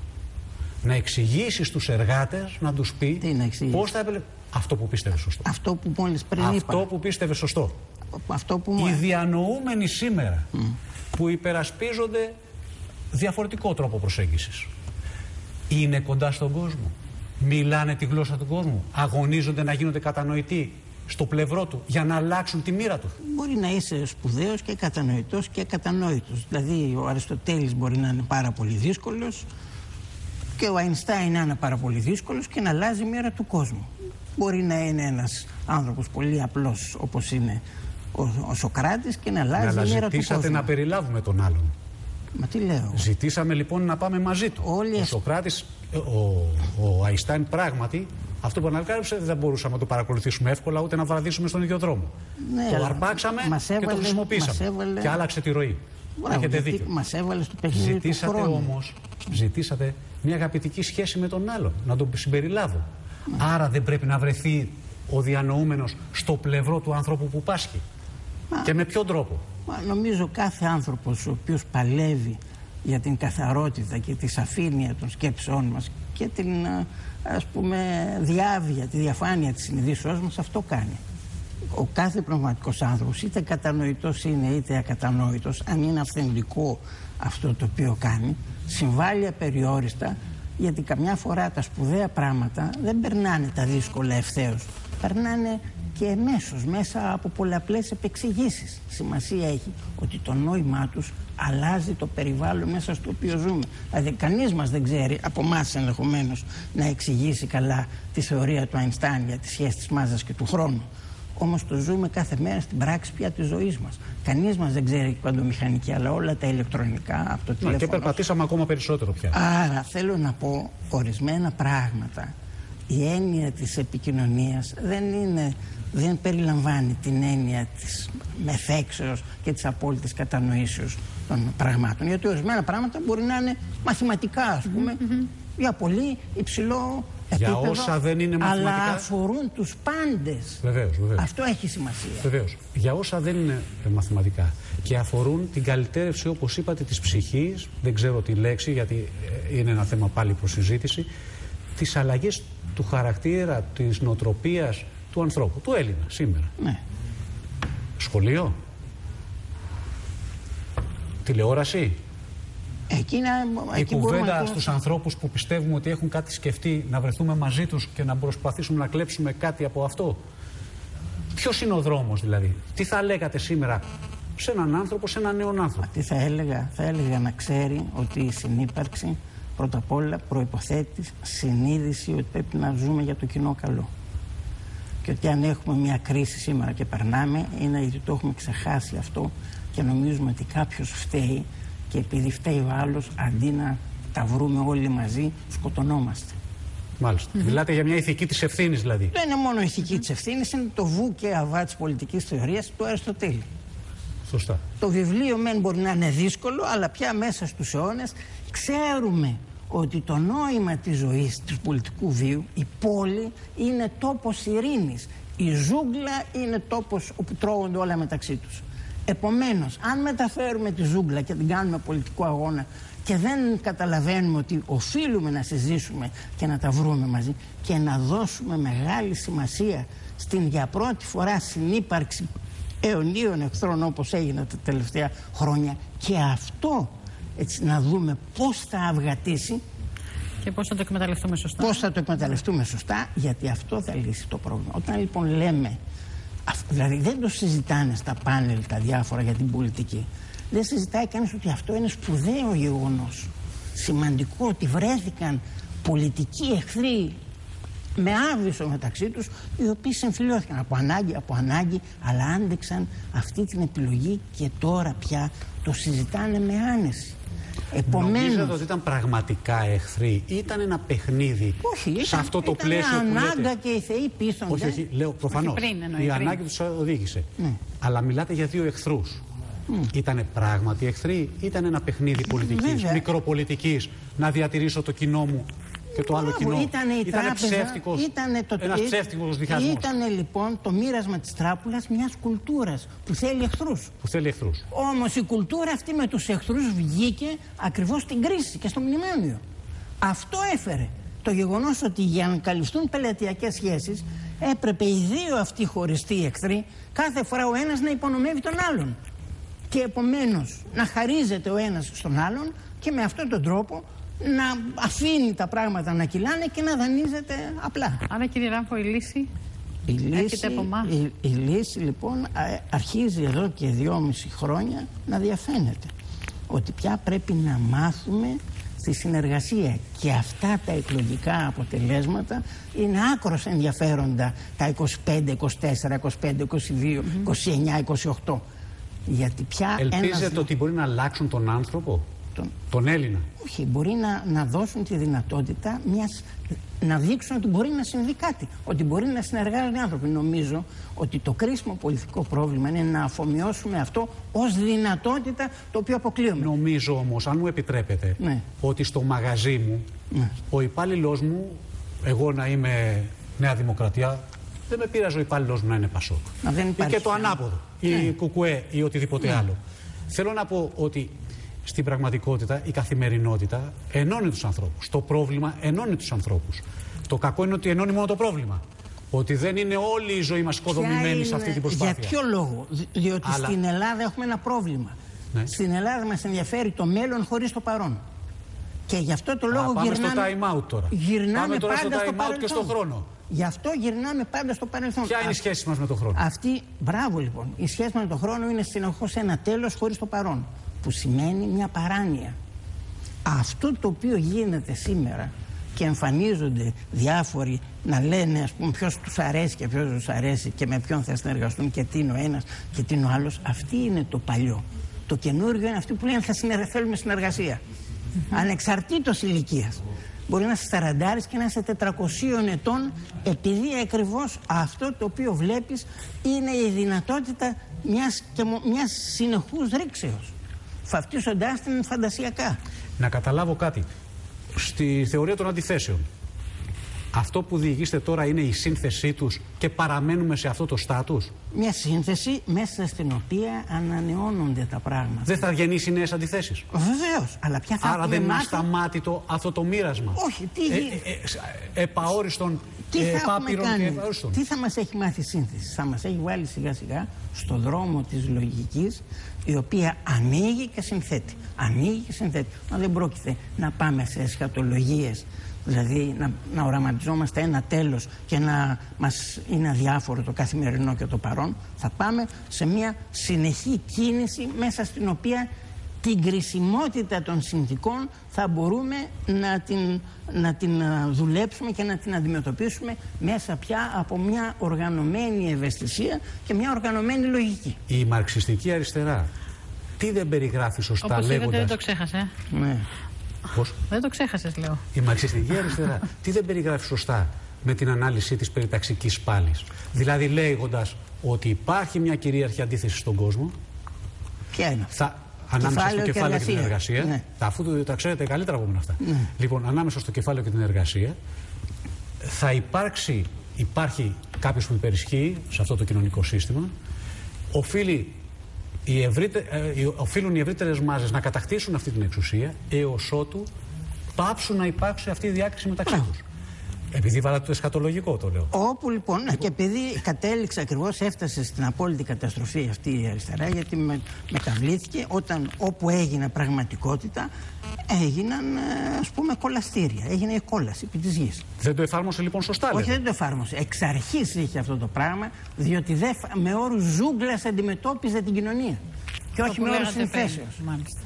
S1: Να εξηγήσει στους εργάτες, να τους πει
S3: Τι να εξηγήσει;
S1: πώς θα έπαιρνε... Αυτό που πίστευε σωστό.
S3: Αυτό που μόλις πριν
S1: Αυτό
S3: είπα.
S1: που πίστευε σωστό.
S3: Αυτό που μου
S1: Οι διανοούμενοι σήμερα που υπερασπίζονται διαφορετικό τρόπο προσέγγισης είναι κοντά στον κόσμο. Μιλάνε τη γλώσσα του κόσμου. Αγωνίζονται να γίνονται κατανοητοί στο πλευρό του για να αλλάξουν τη μοίρα του.
S3: Μπορεί να είσαι σπουδαίος και κατανοητός και κατανόητος. Δηλαδή ο Αριστοτέλης μπορεί να είναι πάρα πολύ δύσκολος και ο Αϊνστάιν να είναι πάρα πολύ δύσκολος και να αλλάζει η μοίρα του κόσμου. Μπορεί να είναι ένας άνθρωπος πολύ απλός όπως είναι ο, ο Σοκράτης και να αλλάζει
S1: αλλά
S3: η μοίρα του
S1: ζητήσατε
S3: κόσμου.
S1: να περιλάβουμε τον άλλον.
S3: Μα τι λέω.
S1: Ζητήσαμε λοιπόν να πάμε μαζί του.
S3: Όλοι
S1: Ο
S3: εσ-
S1: Σοκράτης, ο, ο Αϊστάιν πράγματι, αυτό που ανακάλυψε δεν μπορούσαμε να το παρακολουθήσουμε εύκολα ούτε να βαδίσουμε στον ίδιο δρόμο.
S3: Ναι,
S1: το
S3: αλλά
S1: αρπάξαμε
S3: μας
S1: και το
S3: έβαλε-
S1: χρησιμοποίησαμε.
S3: μας έβαλε-
S1: Και άλλαξε τη ροή.
S3: Μπράβο,
S1: Έχετε
S3: γιατί
S1: δίκιο.
S3: Μας έβαλε στο παιχνίδι
S1: Ζητήσατε
S3: του χρόνου.
S1: όμως, ζητήσατε μια αγαπητική σχέση με τον άλλον, να τον συμπεριλάβω. Άρα δεν πρέπει να βρεθεί ο διανοούμενος στο πλευρό του άνθρωπου που πάσχει. Και με ποιον τρόπο;
S3: Μα νομίζω κάθε άνθρωπος ο οποίος παλεύει για την καθαρότητα και τη σαφήνεια των σκέψεών μας και την α, ας πούμε διάβια, τη διαφάνεια της συνειδήσεώς μας αυτό κάνει. Ο κάθε πραγματικός άνθρωπος είτε κατανοητός είναι είτε ακατανόητος αν είναι αυθεντικό αυτό το οποίο κάνει συμβάλλει απεριόριστα γιατί καμιά φορά τα σπουδαία πράγματα δεν περνάνε τα δύσκολα ευθέως περνάνε και εμέσως μέσα από πολλαπλές επεξηγήσεις. Σημασία έχει ότι το νόημά τους αλλάζει το περιβάλλον μέσα στο οποίο ζούμε. Δηλαδή κανείς μας δεν ξέρει, από εμάς ενδεχομένως να εξηγήσει καλά τη θεωρία του Αϊνστάιν για τη σχέση της μάζας και του χρόνου. Όμως το ζούμε κάθε μέρα στην πράξη πια της ζωής μας. Κανείς μας δεν ξέρει παντομηχανική, αλλά όλα τα ηλεκτρονικά από το
S1: Να, και
S3: τηλέφωνο
S1: περπατήσαμε ακόμα περισσότερο πια.
S3: Άρα θέλω να πω ορισμένα πράγματα. Η έννοια της επικοινωνίας δεν, είναι, δεν περιλαμβάνει την έννοια της μεθέξεως και της απόλυτης κατανοήσεως των πραγμάτων. Γιατί ορισμένα πράγματα μπορεί να είναι μαθηματικά ας πούμε για πολύ υψηλό
S1: Για
S3: επίπεδο
S1: όσα δεν είναι
S3: αλλά
S1: μαθηματικά.
S3: αφορούν τους πάντες.
S1: Βεβαίως, βεβαίως.
S3: Αυτό έχει σημασία.
S1: Βεβαίως. Για όσα δεν είναι ε, μαθηματικά και αφορούν την καλυτέρευση, όπως είπατε, της ψυχής, δεν ξέρω τη λέξη γιατί ε, είναι ένα θέμα πάλι προς συζήτηση, τις αλλαγές του χαρακτήρα, της νοοτροπίας του ανθρώπου, του Έλληνα σήμερα.
S3: Ναι.
S1: Σχολείο, τηλεόραση.
S3: Εκεί είναι,
S1: η
S3: εκεί
S1: κουβέντα στους ανθρώπους που πιστεύουμε ότι έχουν κάτι σκεφτεί να βρεθούμε μαζί τους και να προσπαθήσουμε να κλέψουμε κάτι από αυτό. Ποιος είναι ο δρόμος δηλαδή; Τι θα λέγατε σήμερα σε έναν άνθρωπο, σε έναν νέο άνθρωπο;
S3: Τι θα έλεγα, θα έλεγα να ξέρει ότι η συνύπαρξη πρώτα απ' όλα προϋποθέτεις συνείδηση ότι πρέπει να ζούμε για το κοινό καλό. Και ότι αν έχουμε μια κρίση σήμερα και περνάμε είναι γιατί το έχουμε ξεχάσει αυτό και νομίζουμε ότι κάποιος φταίει και επειδή φταίει ο άλλος αντί να τα βρούμε όλοι μαζί σκοτωνόμαστε.
S1: Μάλιστα. Mm-hmm. Μιλάτε για μια ηθική της ευθύνης, δηλαδή.
S3: Δεν είναι μόνο ηθική της ευθύνης, είναι το βου και αβά τη πολιτικής θεωρίας του Αριστοτέλη.
S1: Σωστά.
S3: Το βιβλίο μεν μπορεί να είναι δύσκολο, αλλά πια μέσα στους αιώνες ξέρουμε ότι το νόημα της ζωής, του πολιτικού βίου, η πόλη είναι τόπος ειρήνης. Η ζούγκλα είναι τόπος όπου τρώγονται όλα μεταξύ τους. Επομένως, αν μεταφέρουμε τη ζούγκλα και την κάνουμε πολιτικό αγώνα και δεν καταλαβαίνουμε ότι οφείλουμε να συζήσουμε και να τα βρούμε μαζί και να δώσουμε μεγάλη σημασία στην για πρώτη φορά συνύπαρξη αιωνίων εχθρών όπως έγινε τα τελευταία χρόνια και αυτό έτσι, να δούμε πώς θα αυγατήσει
S2: και πώς θα το εκμεταλλευτούμε σωστά.
S3: Πώς θα το εκμεταλλευτούμε σωστά, γιατί αυτό θα λύσει το πρόβλημα. Όταν λοιπόν λέμε, δηλαδή δεν το συζητάνε στα πάνελ τα διάφορα για την πολιτική. Δεν συζητάει κανείς ότι αυτό είναι σπουδαίο γεγονός. Σημαντικό ότι βρέθηκαν πολιτικοί εχθροί με άβυσο μεταξύ τους οι οποίοι συμφιλιώθηκαν από ανάγκη, από ανάγκη αλλά άντεξαν αυτή την επιλογή και τώρα πια το συζητάνε με άνεση.
S1: Επομένως... Νομίζετε ότι ήταν πραγματικά εχθροί ή ήταν ένα παιχνίδι
S3: όχι, ήταν,
S1: σε αυτό το
S3: ήταν
S1: πλαίσιο
S3: που
S1: λέτε;
S3: ανάγκα και οι θεοί πίσω.
S1: Όχι, όχι, λέω προφανώς. Η ανάγκη τους οδήγησε.
S3: Ναι.
S1: Αλλά μιλάτε για δύο εχθρούς. Mm. Ήτανε πράγματι εχθροί, ήταν ένα παιχνίδι πολιτικής, μικροπολιτικής, να διατηρήσω το κοινό μου και το άλλο κοινό.
S3: Ήταν η
S1: ήτανε
S3: τράπεζα,
S1: ψεύτικος,
S3: ήτανε το,
S1: ένας ψεύτικος διχασμός.
S3: Ήταν λοιπόν το μοίρασμα της τράπουλας μιας κουλτούρας που θέλει εχθρούς.
S1: Που θέλει εχθρούς.
S3: Όμως η κουλτούρα αυτή με τους εχθρούς βγήκε ακριβώς στην κρίση και στο μνημόνιο. Αυτό έφερε. Το γεγονός ότι για να καλυφθούν πελατειακές σχέσεις έπρεπε οι δύο αυτοί χωριστοί εχθροί κάθε φορά ο ένας να υπονομεύει τον άλλον. Και επομένως να χαρίζεται ο ένας στον άλλον και με αυτόν τον τρόπο να αφήνει τα πράγματα να κυλάνε και να δανείζεται απλά.
S2: Άρα κύριε Ράμπο η λύση
S3: η λύση,
S2: από
S3: η, η, λύση λοιπόν αρχίζει εδώ και δυόμιση χρόνια να διαφαίνεται. Ότι πια πρέπει να μάθουμε στη συνεργασία και αυτά τα εκλογικά αποτελέσματα είναι άκρος ενδιαφέροντα τα 25, 24, 25, 22, 29, 28. Γιατί πια
S1: Ελπίζετε
S3: ένας...
S1: ότι μπορεί να αλλάξουν τον άνθρωπο, τον, τον Έλληνα.
S3: Όχι, μπορεί να, να δώσουν τη δυνατότητα μιας, να δείξουν ότι μπορεί να συμβεί κάτι. Ότι μπορεί να συνεργάζονται οι άνθρωποι. Νομίζω ότι το κρίσιμο πολιτικό πρόβλημα είναι να αφομοιώσουμε αυτό ως δυνατότητα το οποίο αποκλείουμε.
S1: Νομίζω όμως, αν μου επιτρέπετε,
S3: ναι.
S1: ότι στο μαγαζί μου
S3: ναι.
S1: ο υπάλληλό μου, εγώ να είμαι Νέα Δημοκρατία, δεν με πειράζει ο υπάλληλος μου να είναι Πασόκ.
S3: Να δεν
S1: ή και το ανάποδο, ή
S3: Ναι.
S1: Κουκουέ ή οτιδήποτε
S3: Ναι.
S1: άλλο. Θέλω να πω ότι στην πραγματικότητα η καθημερινότητα ενώνει τους ανθρώπους. Το πρόβλημα ενώνει τους ανθρώπους. Το κακό είναι ότι ενώνει μόνο το πρόβλημα. Ότι δεν είναι όλη η ζωή μας οικοδομημένη
S3: Ποια
S1: σε αυτή
S3: είναι-
S1: την προσπάθεια.
S3: Για ποιο λόγο, Δι- διότι
S1: Αλλά-
S3: στην Ελλάδα έχουμε ένα πρόβλημα.
S1: Ναι.
S3: Στην Ελλάδα μας ενδιαφέρει το μέλλον χωρίς το παρόν. Και γι' αυτό το λόγο
S1: πάμε στο
S3: γυρνάμε,
S1: time out τώρα.
S3: γυρνάμε
S1: Πάμε τώρα στο
S3: πάντα στο
S1: time out και
S3: παρελθόν.
S1: στο χρόνο.
S3: Γι' αυτό γυρνάμε πάντα στο παρελθόν.
S1: Ποια είναι η
S3: Α-
S1: σχέση μας με τον χρόνο;
S3: Αυτή, μπράβο λοιπόν. Η σχέση με τον χρόνο είναι συνεχώ ένα τέλος χωρίς το παρόν. Που σημαίνει μια παράνοια. Αυτό το οποίο γίνεται σήμερα και εμφανίζονται διάφοροι να λένε ας πούμε ποιος τους αρέσει και ποιος τους αρέσει και με ποιον θα συνεργαστούν και τι είναι ο ένας και τι είναι ο άλλος αυτή είναι το παλιό. Το καινούργιο είναι αυτό που λένε θα συνεργα... θέλουμε συνεργασία ανεξαρτήτως ηλικίας. Μπορεί να είσαι σταραντάρης και να είσαι 400 ετών επειδή ακριβώς αυτό το οποίο βλέπεις είναι η δυνατότητα μιας, και μο- μιας συνεχούς ρήξεως φαυτίζοντάς την φαντασιακά
S1: Να καταλάβω κάτι. Στη θεωρία των αντιθέσεων. Αυτό που διηγείστε τώρα είναι η σύνθεσή τους και παραμένουμε σε αυτό το στάτους;
S3: Μια σύνθεση μέσα στην οποία ανανεώνονται τα πράγματα.
S1: Δεν θα γεννήσει νέες αντιθέσεις;
S3: Βεβαίως, αλλά πια θα
S1: Άρα
S3: έχουμε
S1: δεν είναι
S3: μάθει-
S1: ασταμάτητο αυτό το μήρασμα.
S3: Όχι, τι
S1: Ε,
S3: γι-
S1: ε, ε, επαόριστον
S3: τι
S1: ε,
S3: θα έχουμε
S1: πάπυρων
S3: κάνει,
S1: και ορίστε.
S3: τι θα μας έχει μάθει η σύνθεση; Θα μας έχει βάλει σιγά σιγά στο δρόμο της λογικής η οποία ανοίγει και συνθέτει. Ανοίγει και συνθέτει. Μα δεν πρόκειται να πάμε σε εσχατολογίες Δηλαδή να, να οραματιζόμαστε ένα τέλος και να μας είναι αδιάφορο το καθημερινό και το παρόν. Θα πάμε σε μια συνεχή κίνηση μέσα στην οποία την κρισιμότητα των συνθήκων θα μπορούμε να την, να την ε, δουλέψουμε και να την αντιμετωπίσουμε μέσα πια από μια οργανωμένη ευαισθησία και μια οργανωμένη λογική.
S1: Η μαρξιστική αριστερά τι δεν περιγράφεις σωστά
S2: Όπως
S1: λέγοντας...
S2: δεν το ξέχασες.
S3: Ναι.
S1: Πώς;
S2: Δεν το ξέχασες, λέω.
S1: Η μαρξιστική αριστερά τι δεν περιγράφεις σωστά με την ανάλυση της περιταξικής πάλης; Δηλαδή λέγοντας ότι υπάρχει μια κυρίαρχη αντίθεση στον κόσμο
S3: Ποια είναι αυτή.
S1: θα, ανάμεσα
S3: Κεφάλαιο
S1: στο
S3: και
S1: κεφάλαιο και, την
S3: εργασία.
S1: εργασία.
S3: Ναι.
S1: Τα, αφού το, τα ξέρετε καλύτερα από μένα αυτά. Λοιπόν, ανάμεσα στο κεφάλαιο και την εργασία θα υπάρξει, υπάρχει κάποιος που υπερισχύει σε αυτό το κοινωνικό σύστημα. Οφείλει οι ευρύτε, ε, οι- οφείλουν οι ευρύτερες μάζες να κατακτήσουν αυτή την εξουσία έως ότου πάψουν να υπάρξει αυτή η διάκριση μεταξύ τους. Επειδή βάλατε το εσχατολογικό το λέω.
S3: Όπου λοιπόν, ναι, και επειδή κατέληξε ακριβώς, έφτασε στην απόλυτη καταστροφή αυτή η αριστερά, γιατί με, μεταβλήθηκε όταν όπου έγινε πραγματικότητα, έγιναν ε, ας πούμε κολαστήρια. Έγινε η κόλαση επί της γης.
S1: Δεν το εφάρμοσε λοιπόν σωστά,
S3: Όχι,
S1: λέτε.
S3: δεν το εφάρμοσε. Εξ αρχής είχε αυτό το πράγμα, διότι δεν, φα- με όρους ζούγκλας αντιμετώπιζε την κοινωνία. Και όχι
S2: Το
S3: με
S2: που
S3: όρους
S2: λέγατε πριν,
S3: συνθέσεως.
S2: Μάλιστα.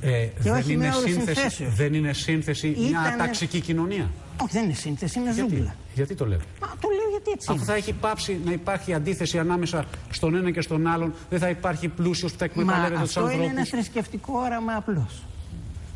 S1: Ε, δεν,
S3: όχι
S1: είναι
S3: με όρους
S1: σύνθεση,
S3: συνθέσεως.
S1: δεν είναι σύνθεση μια
S3: Ήτανε-
S1: αταξική κοινωνία.
S3: Όχι, δεν είναι σύνθεση, είναι
S1: Γιατί,
S3: ζούγκλα.
S1: γιατί το λέω;
S3: Μα το λέω γιατί έτσι
S1: Αφού
S3: είναι.
S1: θα έχει πάψει να υπάρχει αντίθεση ανάμεσα στον ένα και στον άλλον, δεν θα υπάρχει πλούσιος που θα
S3: Μα
S1: εκμεταλλεύεται τους
S3: αυτό είναι ένα
S1: ανθρώπους.
S3: θρησκευτικό όραμα απλώς.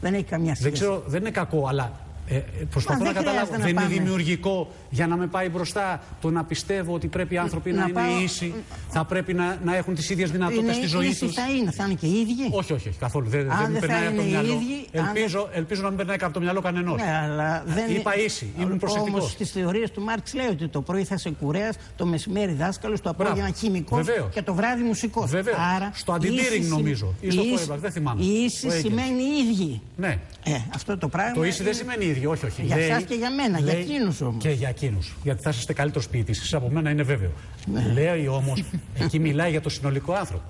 S3: Δεν έχει καμιά σχέση.
S1: Δεν ξέρω, δεν είναι κακό, αλλά ε, ε, προσπαθώ
S3: Μα
S1: να
S3: δεν
S1: καταλάβω.
S3: χρειάζεται να
S1: Δεν είναι
S3: πάμε.
S1: δημιουργικό για να με πάει μπροστά το να πιστεύω ότι πρέπει οι άνθρωποι να,
S3: Να
S1: είναι
S3: πάω-
S1: ίσοι, θα πρέπει να, να έχουν τις ίδιες δυνατότητες
S3: Είναι
S1: στη ζωή
S3: ίσοι
S1: τους.
S3: θα είναι, θα είναι και οι ίδιοι;
S1: Όχι, όχι, όχι, καθόλου. Δεν,
S3: Αν
S1: δεν μου
S3: δεν θα
S1: περνάει από το
S3: είναι οι
S1: μυαλό.
S3: ίδιοι, αν
S1: ελπίζω, ελπίζω να μην περνάει από το μυαλό κανενό.
S3: Ναι, αλλά δεν
S1: Είπα ίση, ήμουν προσεκτικός.
S3: Όμω στις θεωρίες του Μάρξ λέει ότι το πρωί θα είσαι κουρέας, το μεσημέρι δάσκαλος, το απόγευμα
S1: Μπράβο.
S3: χημικός
S1: Βεβαίως.
S3: και το βράδυ μουσικός.
S1: Βεβαίως. Στο αντιντήρινγκ νομίζω. Ή στο Feuerbach, δεν θυμάμαι.
S3: Η
S1: Ο
S3: ίση
S1: Έγκελς.
S3: σημαίνει ίδιοι.
S1: Ναι.
S3: Ε, αυτό το πράγμα.
S1: Το ίση δεν
S3: είναι-
S1: σημαίνει ίδιο, όχι, όχι.
S3: Για
S1: Λέει-
S3: εσάς και για μένα, για
S1: λέει-
S3: εκείνους όμως.
S1: Και για εκείνους. Γιατί θα είστε καλύτερος ποιητής. Εσείς από μένα είναι βέβαιο.
S3: Ναι.
S1: Λέει όμως, εκεί μιλάει για το συνολικό άνθρωπο.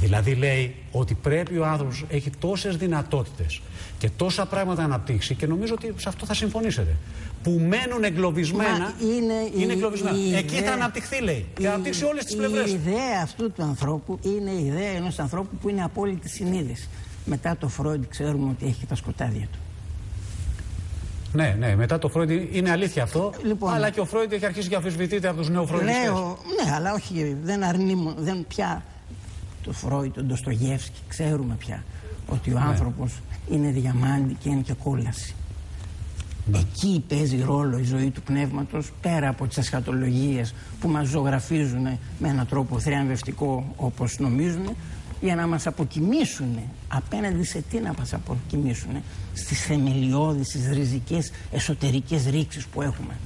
S1: Δηλαδή λέει ότι πρέπει ο άνθρωπος έχει τόσες δυνατότητες και τόσα πράγματα να αναπτύξει και νομίζω ότι σε αυτό θα συμφωνήσετε. Που μένουν εγκλωβισμένα.
S3: Μα είναι, η-
S1: εγκλωβισμένα.
S3: η
S1: Εκεί
S3: ιδέα-
S1: θα αναπτυχθεί, λέει. Και
S3: η-
S1: θα αναπτύξει όλες τις πλευρές.
S3: Η ιδέα αυτού του ανθρώπου είναι η ιδέα ενός ανθρώπου που είναι απόλυτη συνείδηση. Μετά το Φρόιντ ξέρουμε ότι έχει τα σκοτάδια του.
S1: Ναι, ναι, μετά το Φρόιντ είναι αλήθεια αυτό.
S3: Λοιπόν.
S1: αλλά και ο Φρόιντ έχει αρχίσει και αμφισβητείται από τους νεοφρόιντιστές.
S3: Λέω, ναι, αλλά όχι, δεν αρνήμουν, δεν πια το Φρόιντ, τον Ντοστογεύσκη, ξέρουμε πια ότι
S1: Ναι.
S3: ο άνθρωπος είναι διαμάντη και είναι και κόλαση.
S1: Ναι.
S3: Εκεί παίζει ρόλο η ζωή του πνεύματος πέρα από τις ασχατολογίες που μας ζωγραφίζουν με έναν τρόπο θριαμβευτικό όπως νομίζουν για να μας αποκοιμήσουν απέναντι σε τι να μας αποκοιμήσουν στις θεμελιώδεις, στις ριζικές εσωτερικές ρήξεις που έχουμε.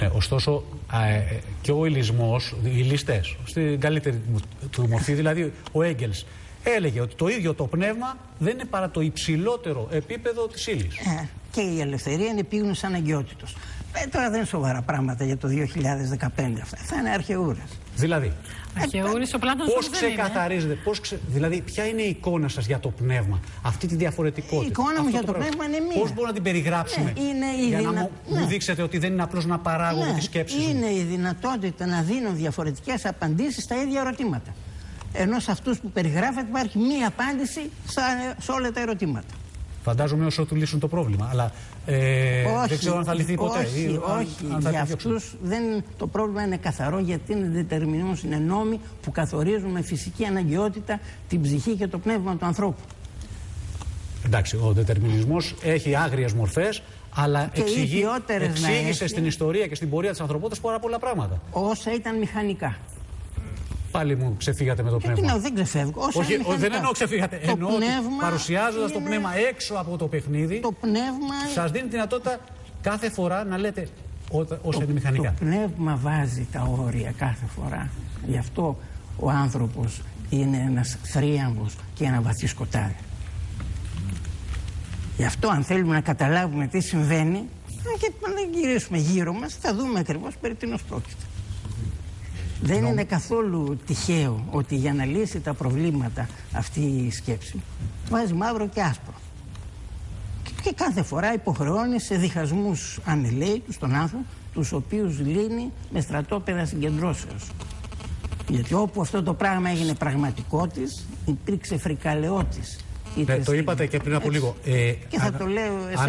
S1: Ναι, ωστόσο, α, ε, ε, και ο ηλισμός, οι ληστές, στην καλύτερη του- του μορφή, δηλαδή ο Έγκελς, έλεγε ότι το ίδιο το πνεύμα δεν είναι παρά το υψηλότερο επίπεδο της ύλης.
S3: Ε, και η ελευθερία είναι επίγνωση αναγκαιότητος. Ε, τώρα δεν είναι σοβαρά πράγματα για το 2015 αυτά. Θα είναι αρχαιούρες.
S1: Δηλαδή,
S2: Αρχαιούρης ο Πλάτωνος
S1: πώς
S2: όμως δεν είναι.
S1: ξεκαθαρίζετε, πώς ξε... δηλαδή ποια είναι η εικόνα σας για το πνεύμα, αυτή τη διαφορετικότητα;
S3: Η εικόνα μου
S1: αυτό
S3: για το
S1: πράγμα.
S3: πνεύμα είναι μία.
S1: Πώς μπορούμε να την περιγράψουμε;
S3: Ναι, είναι η
S1: για να
S3: δυνα-
S1: μου, μου
S3: ναι.
S1: δείξετε ότι δεν είναι απλώς να παράγω
S3: Ναι,
S1: τη σκέψη μου.
S3: είναι η δυνατότητα να δίνω διαφορετικές απαντήσεις στα ίδια ερωτήματα. Ενώ σε αυτούς που περιγράφεται υπάρχει μία απάντηση στα- σε όλα τα ερωτήματα.
S1: Φαντάζομαι όσο του λύσουν το πρόβλημα, αλλά ε,
S3: όχι,
S1: δεν ξέρω αν θα λυθεί ποτέ.
S3: Όχι,
S1: ή αν-
S3: όχι.
S1: αν θα
S3: για
S1: επιδιώξουν.
S3: αυτούς δεν, το πρόβλημα είναι καθαρό γιατί είναι δετερμινός, είναι νόμοι που καθορίζουν με φυσική αναγκαιότητα την ψυχή και το πνεύμα του ανθρώπου.
S1: Εντάξει, ο δετερμινισμός έχει άγριες μορφές, αλλά
S3: Και
S1: εξηγεί,
S3: ιδιότερες να
S1: εξήγησε
S3: έχει.
S1: στην ιστορία και στην πορεία της ανθρωπότητας πάρα πολλά πράγματα.
S3: Όσα ήταν μηχανικά.
S1: Πάλι μου ξεφύγατε με το
S3: Γιατί
S1: πνεύμα.
S3: ναι, δεν ξεφεύγω. Όσα
S1: Όχι,
S3: είναι
S1: ο- δεν
S3: μηχανικά.
S1: εννοώ ξεφύγατε.
S3: Το
S1: εννοώ ότι
S3: πνεύμα
S1: παρουσιάζοντας το
S3: είναι-
S1: πνεύμα έξω από το παιχνίδι,
S3: Το πνεύμα
S1: σας δίνει τη δυνατότητα κάθε φορά να λέτε ό- όσα είναι μηχανικά.
S3: Το πνεύμα βάζει τα όρια κάθε φορά. Γι' αυτό ο άνθρωπος είναι ένας θρίαμβος και ένα βαθύ σκοτάδι. Γι' αυτό αν θέλουμε να καταλάβουμε τι συμβαίνει, Και να γυρίσουμε γύρω μας θα δούμε ακριβώς περί τίνος πρόκειται. Δεν είναι καθόλου τυχαίο ότι για να λύσει τα προβλήματα αυτή η σκέψη βάζει μαύρο και άσπρο. Και κάθε φορά υποχρεώνει σε διχασμούς ανελαίητους τον άνθρωπο τους οποίους λύνει με στρατόπεδα συγκεντρώσεως. Γιατί όπου αυτό το πράγμα έγινε πραγματικότης υπήρξε φρικαλαιότης.
S1: Ναι, το είπατε και πριν από λίγο.
S3: Ε, και θα το λέω
S1: εσάς.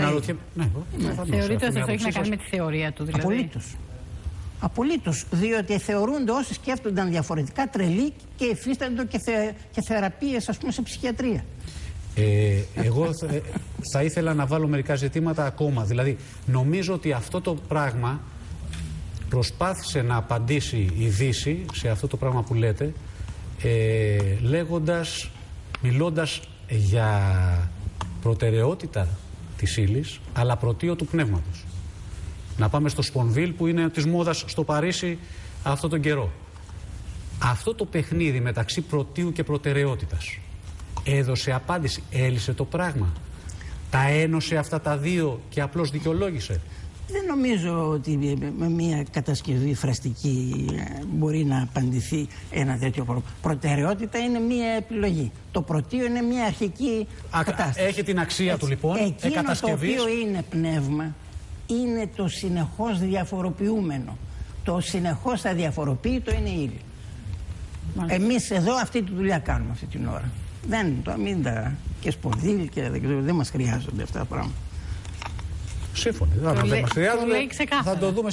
S1: Ναι,
S2: ναι. Θεωρείτε ότι αυτό έχει να κάνει με τη θεωρία του δηλαδή.
S3: Απολύτως. Απολύτως. Διότι θεωρούνται όσοι σκέφτονταν διαφορετικά τρελοί και υφίστανται και, θε, και θεραπείες, ας πούμε, σε ψυχιατρία.
S1: Ε, εγώ θα, ε, θα ήθελα να βάλω μερικά ζητήματα ακόμα. Δηλαδή, νομίζω ότι αυτό το πράγμα προσπάθησε να απαντήσει η Δύση σε αυτό το πράγμα που λέτε, ε, λέγοντας, μιλώντας για προτεραιότητα της ύλης, αλλά πρωτείο του πνεύματος. Να πάμε στο Σπονδύλ που είναι της μόδας στο Παρίσι αυτό τον καιρό. Αυτό το παιχνίδι μεταξύ πρωτείου και προτεραιότητας έδωσε απάντηση, έλυσε το πράγμα. Τα ένωσε αυτά τα δύο και απλώς δικαιολόγησε.
S3: Δεν νομίζω ότι με μια κατασκευή φραστική ε, μπορεί να απαντηθεί ένα τέτοιο πρόβλημα. Προτεραιότητα είναι μια επιλογή. Το πρωτείο είναι μια αρχική κατάσταση.
S1: Έχει την αξία του λοιπόν.
S3: Εκείνο το οποίο είναι πνεύμα είναι το συνεχώς διαφοροποιούμενο. Το συνεχώς αδιαφοροποίητο είναι η ύλη. Εμείς εδώ αυτή τη δουλειά κάνουμε αυτή την ώρα. Δεν το αμήντα και σπονδύλ και δεν, δεν μας χρειάζονται αυτά τα πράγματα.
S1: Σύμφωνοι. Δεν μας χρειάζονται.
S2: Θα
S1: το δούμε.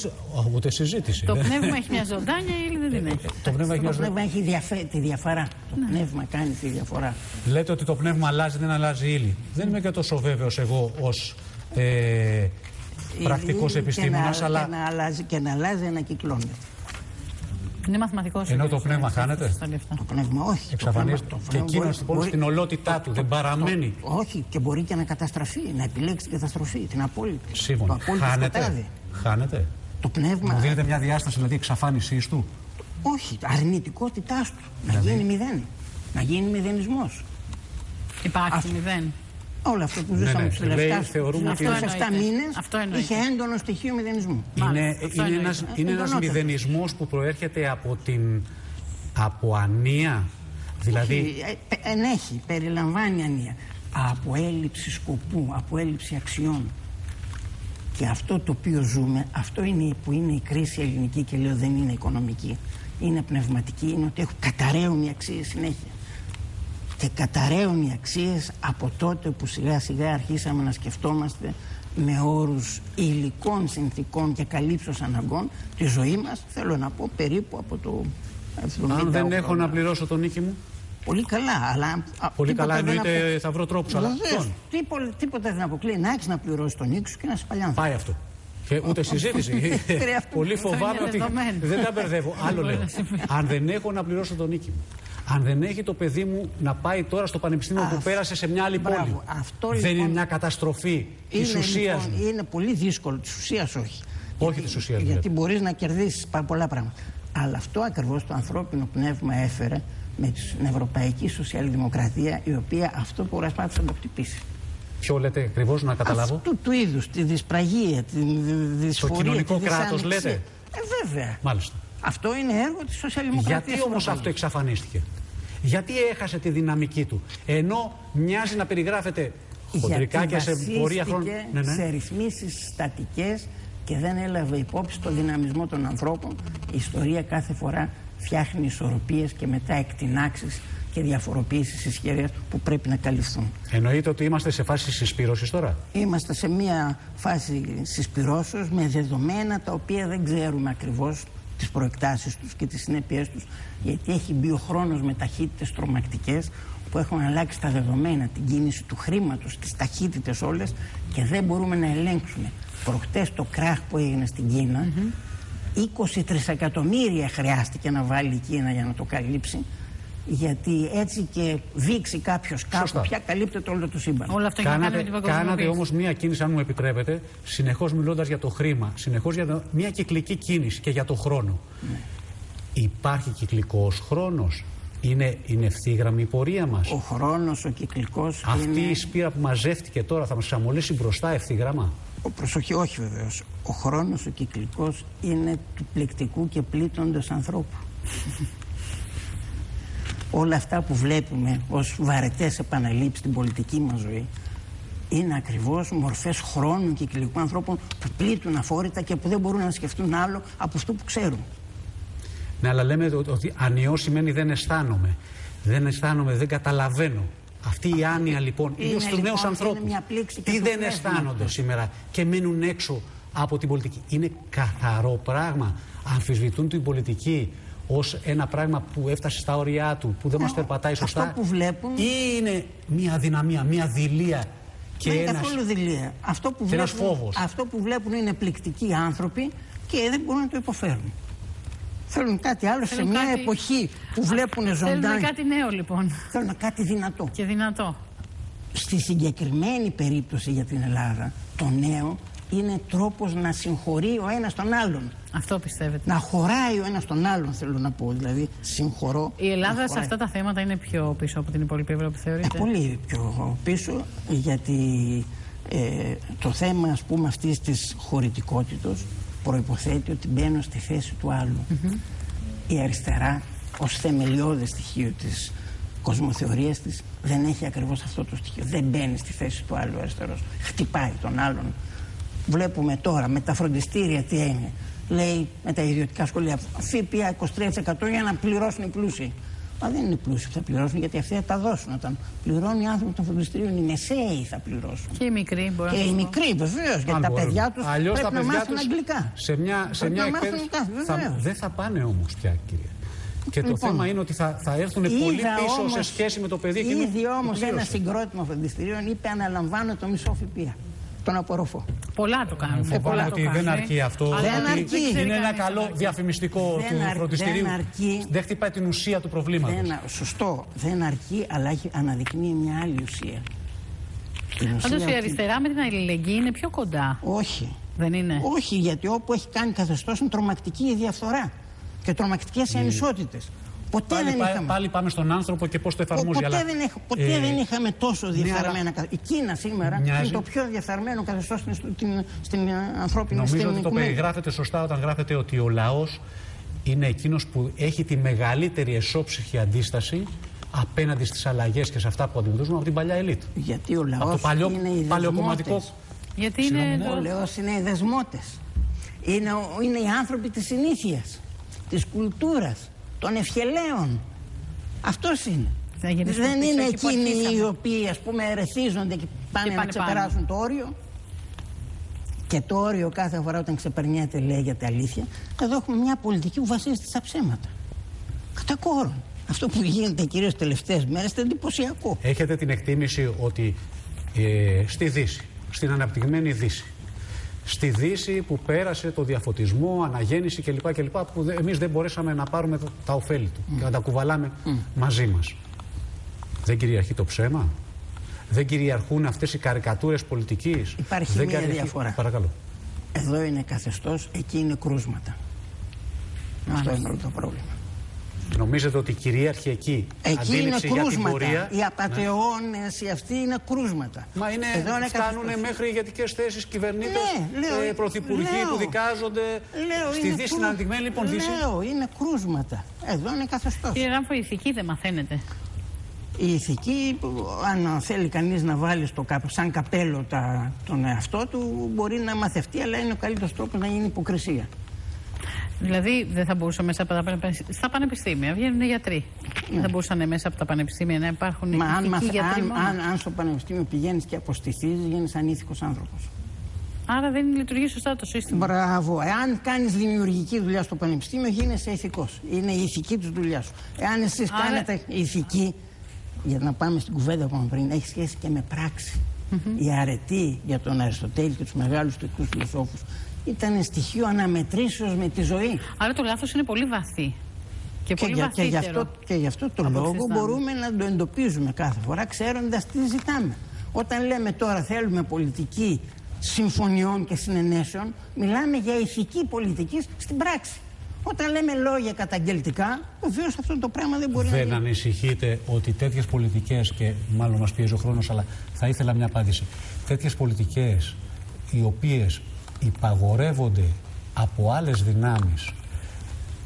S1: Ούτε συζήτηση.
S2: Το πνεύμα έχει μια ζωντάνια ή δεν την έχει.
S3: Το πνεύμα έχει, το πνεύμα έχει τη διαφορά. Το ναι. πνεύμα κάνει τη διαφορά.
S1: Λέτε ότι το πνεύμα αλλάζει, δεν αλλάζει ύλη. Δεν είμαι και τόσο βέβαιος εγώ ως ε, πρακτικός επιστήμονας. Αλλά...
S3: Και να αλλάζει και να αλλάζει ανακυκλώνεται.
S2: Είναι μαθηματικός.
S1: Ενώ το πνεύμα χάνεται;
S3: Το πνεύμα όχι.
S1: Εξαφανίζεται. Και εκείνος λοιπόν στην ολότητά του δεν παραμένει.
S3: Όχι, και μπορεί και να καταστραφεί, να επιλέξει την καταστροφή, την απόλυτη.
S1: Σύμφωνα. Χάνεται. Χάνεται.
S3: Το πνεύμα.
S1: Μου δίνεται μια διάσταση δηλαδή εξαφάνισής του.
S3: Όχι, αρνητικότητάς του. Να δηλαδή; γίνει μηδέν. Να γίνει μηδενισμός.
S2: Υπάρχει μηδέν.
S3: Όλο αυτό που ζούσαμε ναι, ναι. τους τελευταίους 7 μήνες είχε έντονο στοιχείο μηδενισμού.
S1: Είναι, είναι ένα είναι ένας μηδενισμός που προέρχεται από την από ανία. Δηλαδή...
S3: Ε, ενέχει, περιλαμβάνει ανία. Από έλλειψη σκοπού, από έλλειψη αξιών. Και αυτό το οποίο ζούμε, αυτό είναι που είναι η κρίση ελληνική και λέω δεν είναι οικονομική. Είναι πνευματική, είναι ότι έχουν καταραίουν οι αξίε συνέχεια και καταραίουν οι αξίες από τότε που σιγά σιγά αρχίσαμε να σκεφτόμαστε με όρους υλικών συνθήκων και καλύψεως αναγκών τη ζωή μας, θέλω να πω περίπου από το
S1: 70. Αν δεν έχω να πληρώσω τον νίκη μου.
S3: Πολύ καλά, αλλά.
S1: Πολύ καλά, εννοείται απο... θα βρω τρόπους. Αλλά.
S3: Τίποτα, τίποτα δεν αποκλείει να έχεις να πληρώσεις τον νίκη σου και να σε παλιάνει.
S1: Πάει αυτό. Και ούτε συζήτηση. Πολύ φοβάμαι ότι δεν τα μπερδεύω. Άλλο λέω. Αν δεν έχω να πληρώσω τον νίκη μου, αν δεν έχει το παιδί μου να πάει τώρα στο πανεπιστήμιο που πέρασε σε μια άλλη πόλη.
S3: Αυτό,
S1: δεν είναι λοιπόν μια καταστροφή της ουσίας
S3: λοιπόν, Είναι πολύ δύσκολο. Της ουσίας όχι.
S1: Όχι της ουσίας
S3: Γιατί μπορείς να κερδίσεις πολλά πράγματα. Αλλά αυτό ακριβώς το ανθρώπινο πνεύμα έφερε με την Ευρωπαϊκή Σοσιαλδημοκρατία, η οποία αυτό προσπάθησε να το χτυπήσει.
S1: Ποιο λέτε ακριβώς να καταλάβω;
S3: Αυτού του είδους, τη δυσπραγία, τη δυσφορία.
S1: Το κοινωνικό κράτος λέτε;
S3: Ε, βέβαια.
S1: Μάλιστα.
S3: Αυτό είναι έργο της σοσιαλδημοκρατίας.
S1: Γιατί όμως αυτό εξαφανίστηκε; Γιατί έχασε τη δυναμική του; Ενώ μοιάζει να περιγράφεται χοντρικά και σε πορεία χρόνου.
S3: Ναι, ναι. σε ρυθμίσεις στατικές και δεν έλαβε υπόψη το δυναμισμό των ανθρώπων. Η ιστορία κάθε φορά φτιάχνει ισορροπίες και μετά εκτινάξεις και διαφοροποιήσεις ισχυρές που πρέπει να καλυφθούν.
S1: Εννοείται ότι είμαστε σε φάση συσπήρωσης τώρα.
S3: Είμαστε σε μια φάση συσπυρώσεως με δεδομένα τα οποία δεν ξέρουμε ακριβώς τις προεκτάσεις τους και τις συνέπειές τους γιατί έχει μπει ο χρόνος με ταχύτητες τρομακτικές που έχουν αλλάξει τα δεδομένα, την κίνηση του χρήματος, τις ταχύτητες όλες και δεν μπορούμε να ελέγξουμε. Προχτές το κράχ που έγινε στην Κίνα, 20 τρισεκατομμύρια χρειάστηκε να βάλει η Κίνα για να το καλύψει γιατί έτσι και δείξει κάποιος κάπου πια καλύπτεται όλο το σύμπαν.
S2: Όλο αυτό
S1: κάνατε,
S2: με την
S1: κάνατε όμως μία κίνηση, αν μου επιτρέπετε, συνεχώς μιλώντας για το χρήμα, συνεχώς για το, μία κυκλική κίνηση και για το χρόνο. Ναι. Υπάρχει κυκλικός χρόνος. Είναι, είναι ευθύγραμμη η πορεία μας.
S3: Ο χρόνος, ο κυκλικός.
S1: Αυτή η σπήρα που μαζεύτηκε τώρα θα μας ξαμολύσει μπροστά ευθύγραμμα.
S3: Ο προσοχή, όχι βεβαίως. Ο χρόνος ο κυκλικός είναι του πληκτικού και πλήττοντος ανθρώπου. Όλα αυτά που βλέπουμε ως βαρετές επαναλήψεις στην πολιτική μας ζωή είναι ακριβώς μορφές χρόνου κυκλικού ανθρώπων που πλήττουν αφόρητα και που δεν μπορούν να σκεφτούν άλλο από αυτό που ξέρουν.
S1: Ναι, αλλά λέμε ότι ανιώ σημαίνει δεν αισθάνομαι. Δεν αισθάνομαι, δεν καταλαβαίνω. Αυτή η άνοια λοιπόν, ιδίως στους νέους ανθρώπους, τι δεν αισθάνονται σήμερα και μένουν έξω από την πολιτική. Είναι καθαρό πράγμα. Αμφισβητούν την πολιτική ως ένα πράγμα που έφτασε στα όρια του, που δεν μας περπατάει σωστά.
S3: Αυτό που βλέπουν.
S1: Ή είναι μια αδυναμία, μια δειλία
S3: και δεν είναι καθόλου δειλία. Αυτό που, βλέπουν,
S1: φόβος.
S3: αυτό που βλέπουν είναι πληκτικοί άνθρωποι και δεν μπορούν να το υποφέρουν. Θέλουν κάτι άλλο σε μια εποχή που βλέπουν ζωντανά.
S2: Θέλουν κάτι νέο λοιπόν.
S3: Θέλουν κάτι δυνατό.
S2: Και δυνατό.
S3: Στη συγκεκριμένη περίπτωση για την Ελλάδα, το νέο είναι τρόπος να συγχωρεί ο ένας τον άλλον.
S2: Αυτό πιστεύετε.
S3: Να χωράει ο ένας τον άλλον θέλω να πω. Δηλαδή συγχωρώ.
S2: Η Ελλάδα σε αυτά τα θέματα είναι πιο πίσω από την υπόλοιπη Ευρώπη θεωρείτε;
S3: Ε, πολύ πιο πίσω γιατί ε, το θέμα ας πούμε αυτής της χωρητικότητας προϋποθέτει ότι μπαίνω στη θέση του άλλου. Η αριστερά ως θεμελιώδες στοιχείο της κοσμοθεωρίας της δεν έχει ακριβώς αυτό το στοιχείο. Δεν μπαίνει στη θέση του άλλου αριστερός. Χτυπάει τον άλλον. Βλέπουμε τώρα με τα φροντιστήρια τι είναι. Λέει με τα ιδιωτικά σχολεία ΦΠΑ 23% για να πληρώσουν οι πλούσιοι. Μα δεν είναι πλούσιοι που θα πληρώσουν γιατί αυτοί θα τα δώσουν. Όταν πληρώνουν οι άνθρωποι των φροντιστήριων, οι μεσαίοι θα πληρώσουν.
S2: Και οι μικροί μπορεί
S3: Και οι μικροί βεβαίως. Γιατί τα παιδιά τους πρέπει να μάθουν αγγλικά.
S1: Σε μια, σε μια εκπαίδευση. Δεν θα πάνε όμως πια, κυρία. Και το λοιπόν, θέμα είναι ότι θα, θα έρθουν πολύ πίσω όμως, σε σχέση με το παιδί.
S3: Ήδη όμως ένα συγκρότημα φροντιστηρίων είπε αναλαμβάνω το μισό ΦΠΑ τον απορροφώ.
S2: Πολλά το κάνουν.
S1: Φοβάμαι πολλά ότι δεν αρκεί αυτό.
S3: Δεν αρκεί.
S1: Είναι ένα καλό διαφημιστικό του φροντιστηρίου. Δεν, αρκεί. δεν χτυπάει την ουσία του προβλήματος.
S3: Σωστό. Δεν αρκεί, αλλά έχει αναδεικνύει μια άλλη ουσία.
S2: Πάντως η αριστερά με την αλληλεγγύη είναι πιο κοντά.
S3: Όχι.
S2: Δεν είναι;
S3: Όχι, γιατί όπου έχει κάνει καθεστώς είναι τρομακτική η διαφθορά και τρομακτικές οι ανισότητες. Ποτέ
S1: πάλι,
S3: δεν είχαμε.
S1: Πάλι πάμε στον άνθρωπο και πώς το εφαρμόζει.
S3: Ποτέ, αλλά... δεν, έχ, ποτέ ε... δεν είχαμε τόσο διαφθαρμένα καθεστώ. Η Κίνα σήμερα Μοιάζει... είναι το πιο διαφθαρμένο καθεστώς στην, στην ανθρώπινη
S1: Νομίζω στην ότι το περιγράφετε σωστά όταν γράφετε ότι ο λαός είναι εκείνος που έχει τη μεγαλύτερη εσόψυχη αντίσταση απέναντι στις αλλαγές και σε αυτά που αντιμετωπίζουμε από την παλιά ελίτ.
S3: Γιατί ο λαός είναι οι
S1: παλαιοκομματικό.
S2: Γιατί είναι.
S3: Ο λαός είναι οι δεσμότες. Είναι, είναι οι άνθρωποι της συνήθειας, της κουλτούρας των ευχελαίων. Αυτός είναι. Δεν είναι εκείνοι οι οποίοι ας πούμε ερεθίζονται και πάνε, να ξεπεράσουν το όριο. Και το όριο κάθε φορά όταν ξεπερνιέται λέγεται αλήθεια. Εδώ έχουμε μια πολιτική που βασίζεται στα ψέματα. Κατά κόρον. Αυτό που γίνεται κυρίως τελευταίες μέρες είναι εντυπωσιακό.
S1: Έχετε την εκτίμηση ότι ε, στη Δύση, στην αναπτυγμένη Δύση, στη Δύση που πέρασε το διαφωτισμό, αναγέννηση κλπ. κλπ που εμείς δεν μπορέσαμε να πάρουμε τα ωφέλη του και να τα κουβαλάμε μαζί μας. Δεν κυριαρχεί το ψέμα. Δεν κυριαρχούν αυτές οι καρικατούρες πολιτικής.
S3: Υπάρχει
S1: δεν
S3: μια διαφορά.
S1: Παρακαλώ.
S3: Εδώ είναι καθεστώς, εκεί είναι κρούσματα. Αυτό είναι όλο το πρόβλημα.
S1: Νομίζετε ότι κυρίαρχε εκεί
S3: Εκεί είναι κρούσματα.
S1: Για την πορεία,
S3: οι απαταιώνες, οι αυτοί είναι κρούσματα.
S1: Μα είναι, Εδώ είναι φτάνουν μέχρι ηγετικές θέσεις κυβερνήτες,
S3: ναι,
S1: ε, πρωθυπουργοί που δικάζονται.
S3: Λέω,
S1: στη Δύση, στην αναδειγμένη λοιπόν Δύση;
S3: Λέω, είναι κρούσματα. Εδώ είναι καθεστώς.
S2: Κύριε Ράμφο, η ηθική δεν μαθαίνεται.
S3: Η ηθική, αν θέλει κανείς να βάλει στο, σαν καπέλο τα, τον εαυτό του, μπορεί να μαθευτεί, αλλά είναι ο καλύτερος τρόπος να γίνει υποκρισία.
S2: Δηλαδή δεν θα μπορούσαν μέσα από τα πανεπιστήμια. Στα πανεπιστήμια βγαίνουν γιατροί. Δεν θα ναι. μπορούσαν μέσα από τα πανεπιστήμια να υπάρχουν Μα αν, γιατροί
S3: αν, αν, αν, στο πανεπιστήμιο πηγαίνεις και αποστηθεί, γίνεις ανήθικος άνθρωπος.
S2: Άρα δεν λειτουργεί σωστά το σύστημα.
S3: Μπράβο. Εάν κάνεις δημιουργική δουλειά στο πανεπιστήμιο, γίνεσαι ηθικός. Είναι η ηθική τη δουλειά σου. Εάν εσείς Άρα... κάνετε ηθική, για να πάμε στην κουβέντα που είπαμε πριν, έχει σχέση και με πράξη. Mm -hmm. Η αρετή για τον Αριστοτέλη και τους μεγάλους τουρκικού φιλοσόφους ήταν στοιχείο αναμετρήσεως με τη ζωή.
S2: Άρα το λάθος είναι πολύ βαθύ. Και, πολύ
S3: και,
S2: και,
S3: γι αυτό, και γι' αυτό το λόγο μπορούμε να το εντοπίζουμε κάθε φορά ξέροντας τι ζητάμε. Όταν λέμε τώρα θέλουμε πολιτική συμφωνιών και συνενέσεων, μιλάμε για ηθική πολιτική στην πράξη. Όταν λέμε λόγια καταγγελτικά, βεβαίω αυτό το πράγμα δεν μπορεί
S1: δεν
S3: να.
S1: Δεν ανησυχείτε ότι τέτοιες πολιτικές, και μάλλον μας πιέζει ο χρόνος, αλλά θα ήθελα μια απάντηση. Τέτοιες πολιτικές οι οποίες υπαγορεύονται από άλλες δυνάμεις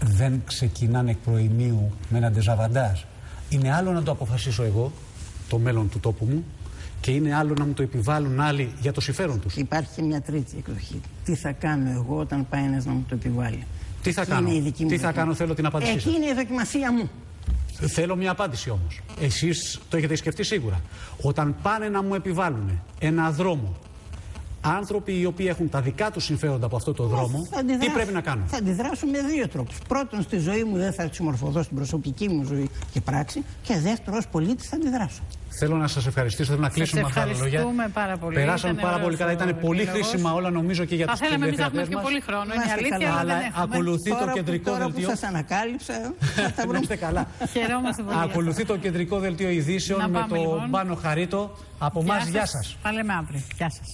S1: δεν ξεκινάνε εκ προημίου με ένα ντεζαβαντάζ. Είναι άλλο να το αποφασίσω εγώ, το μέλλον του τόπου μου, και είναι άλλο να μου το επιβάλλουν άλλοι για το συμφέρον τους.
S3: Υπάρχει και μια τρίτη εκδοχή. Τι θα κάνω εγώ όταν πάει ένας να μου το επιβάλλει;
S1: Τι θα
S3: Εκεί
S1: κάνω,
S3: είναι η δική μου
S1: τι θα
S3: δοκιμασία.
S1: κάνω, θέλω την απάντησή
S3: Εκεί
S1: σας.
S3: είναι η δοκιμασία μου.
S1: Θέλω μια απάντηση όμως. Εσείς το έχετε σκεφτεί σίγουρα. Όταν πάνε να μου επιβάλλουν ένα δρόμο, άνθρωποι οι οποίοι έχουν τα δικά τους συμφέροντα από αυτό το δρόμο,
S3: Θα
S1: τι
S3: αντιδράσω.
S1: πρέπει να κάνω.
S3: Θα αντιδράσω με δύο τρόπους. Πρώτον, στη ζωή μου δεν θα συμμορφωθώ στην προσωπική μου ζωή και πράξη. Και δεύτερο, ως πολίτης θα αντιδράσω.
S1: Θέλω να σας ευχαριστήσω. Θέλω να κλείσουμε με αυτά τα λόγια.
S2: ευχαριστούμε πάρα πολύ.
S1: Περάσαμε
S2: Ήταν
S1: πάρα πολύ
S2: ωραίος
S1: καλά.
S2: ο
S1: Ήταν πολύ
S2: επίλογος.
S1: χρήσιμα όλα νομίζω και για
S2: Θα
S1: τους
S2: θέλαμε εμείς να έχουμε
S1: τηλεθεατές
S2: και
S1: μας.
S2: πολύ χρόνο.
S3: Να
S2: Είναι
S3: είστε
S2: αλήθεια,
S3: καλά.
S2: αλλά
S1: Αλλά
S2: δεν έχουμε.
S1: ακολουθεί το
S3: Τώρα που,
S1: κεντρικό
S3: τώρα που
S1: δελτίο.
S3: σας ανακάλυψα, θα τα
S1: Να
S3: βρούμε.
S1: είστε καλά.
S2: Χαιρόμαστε πολύ.
S1: Ακολουθεί το κεντρικό δελτίο ειδήσεων
S2: Να
S1: με
S2: πάμε,
S1: το
S2: λοιπόν.
S1: Πάνο Χαρίτο. Από εμά, γεια σας.
S2: Τα λέμε αύριο. Γεια σας.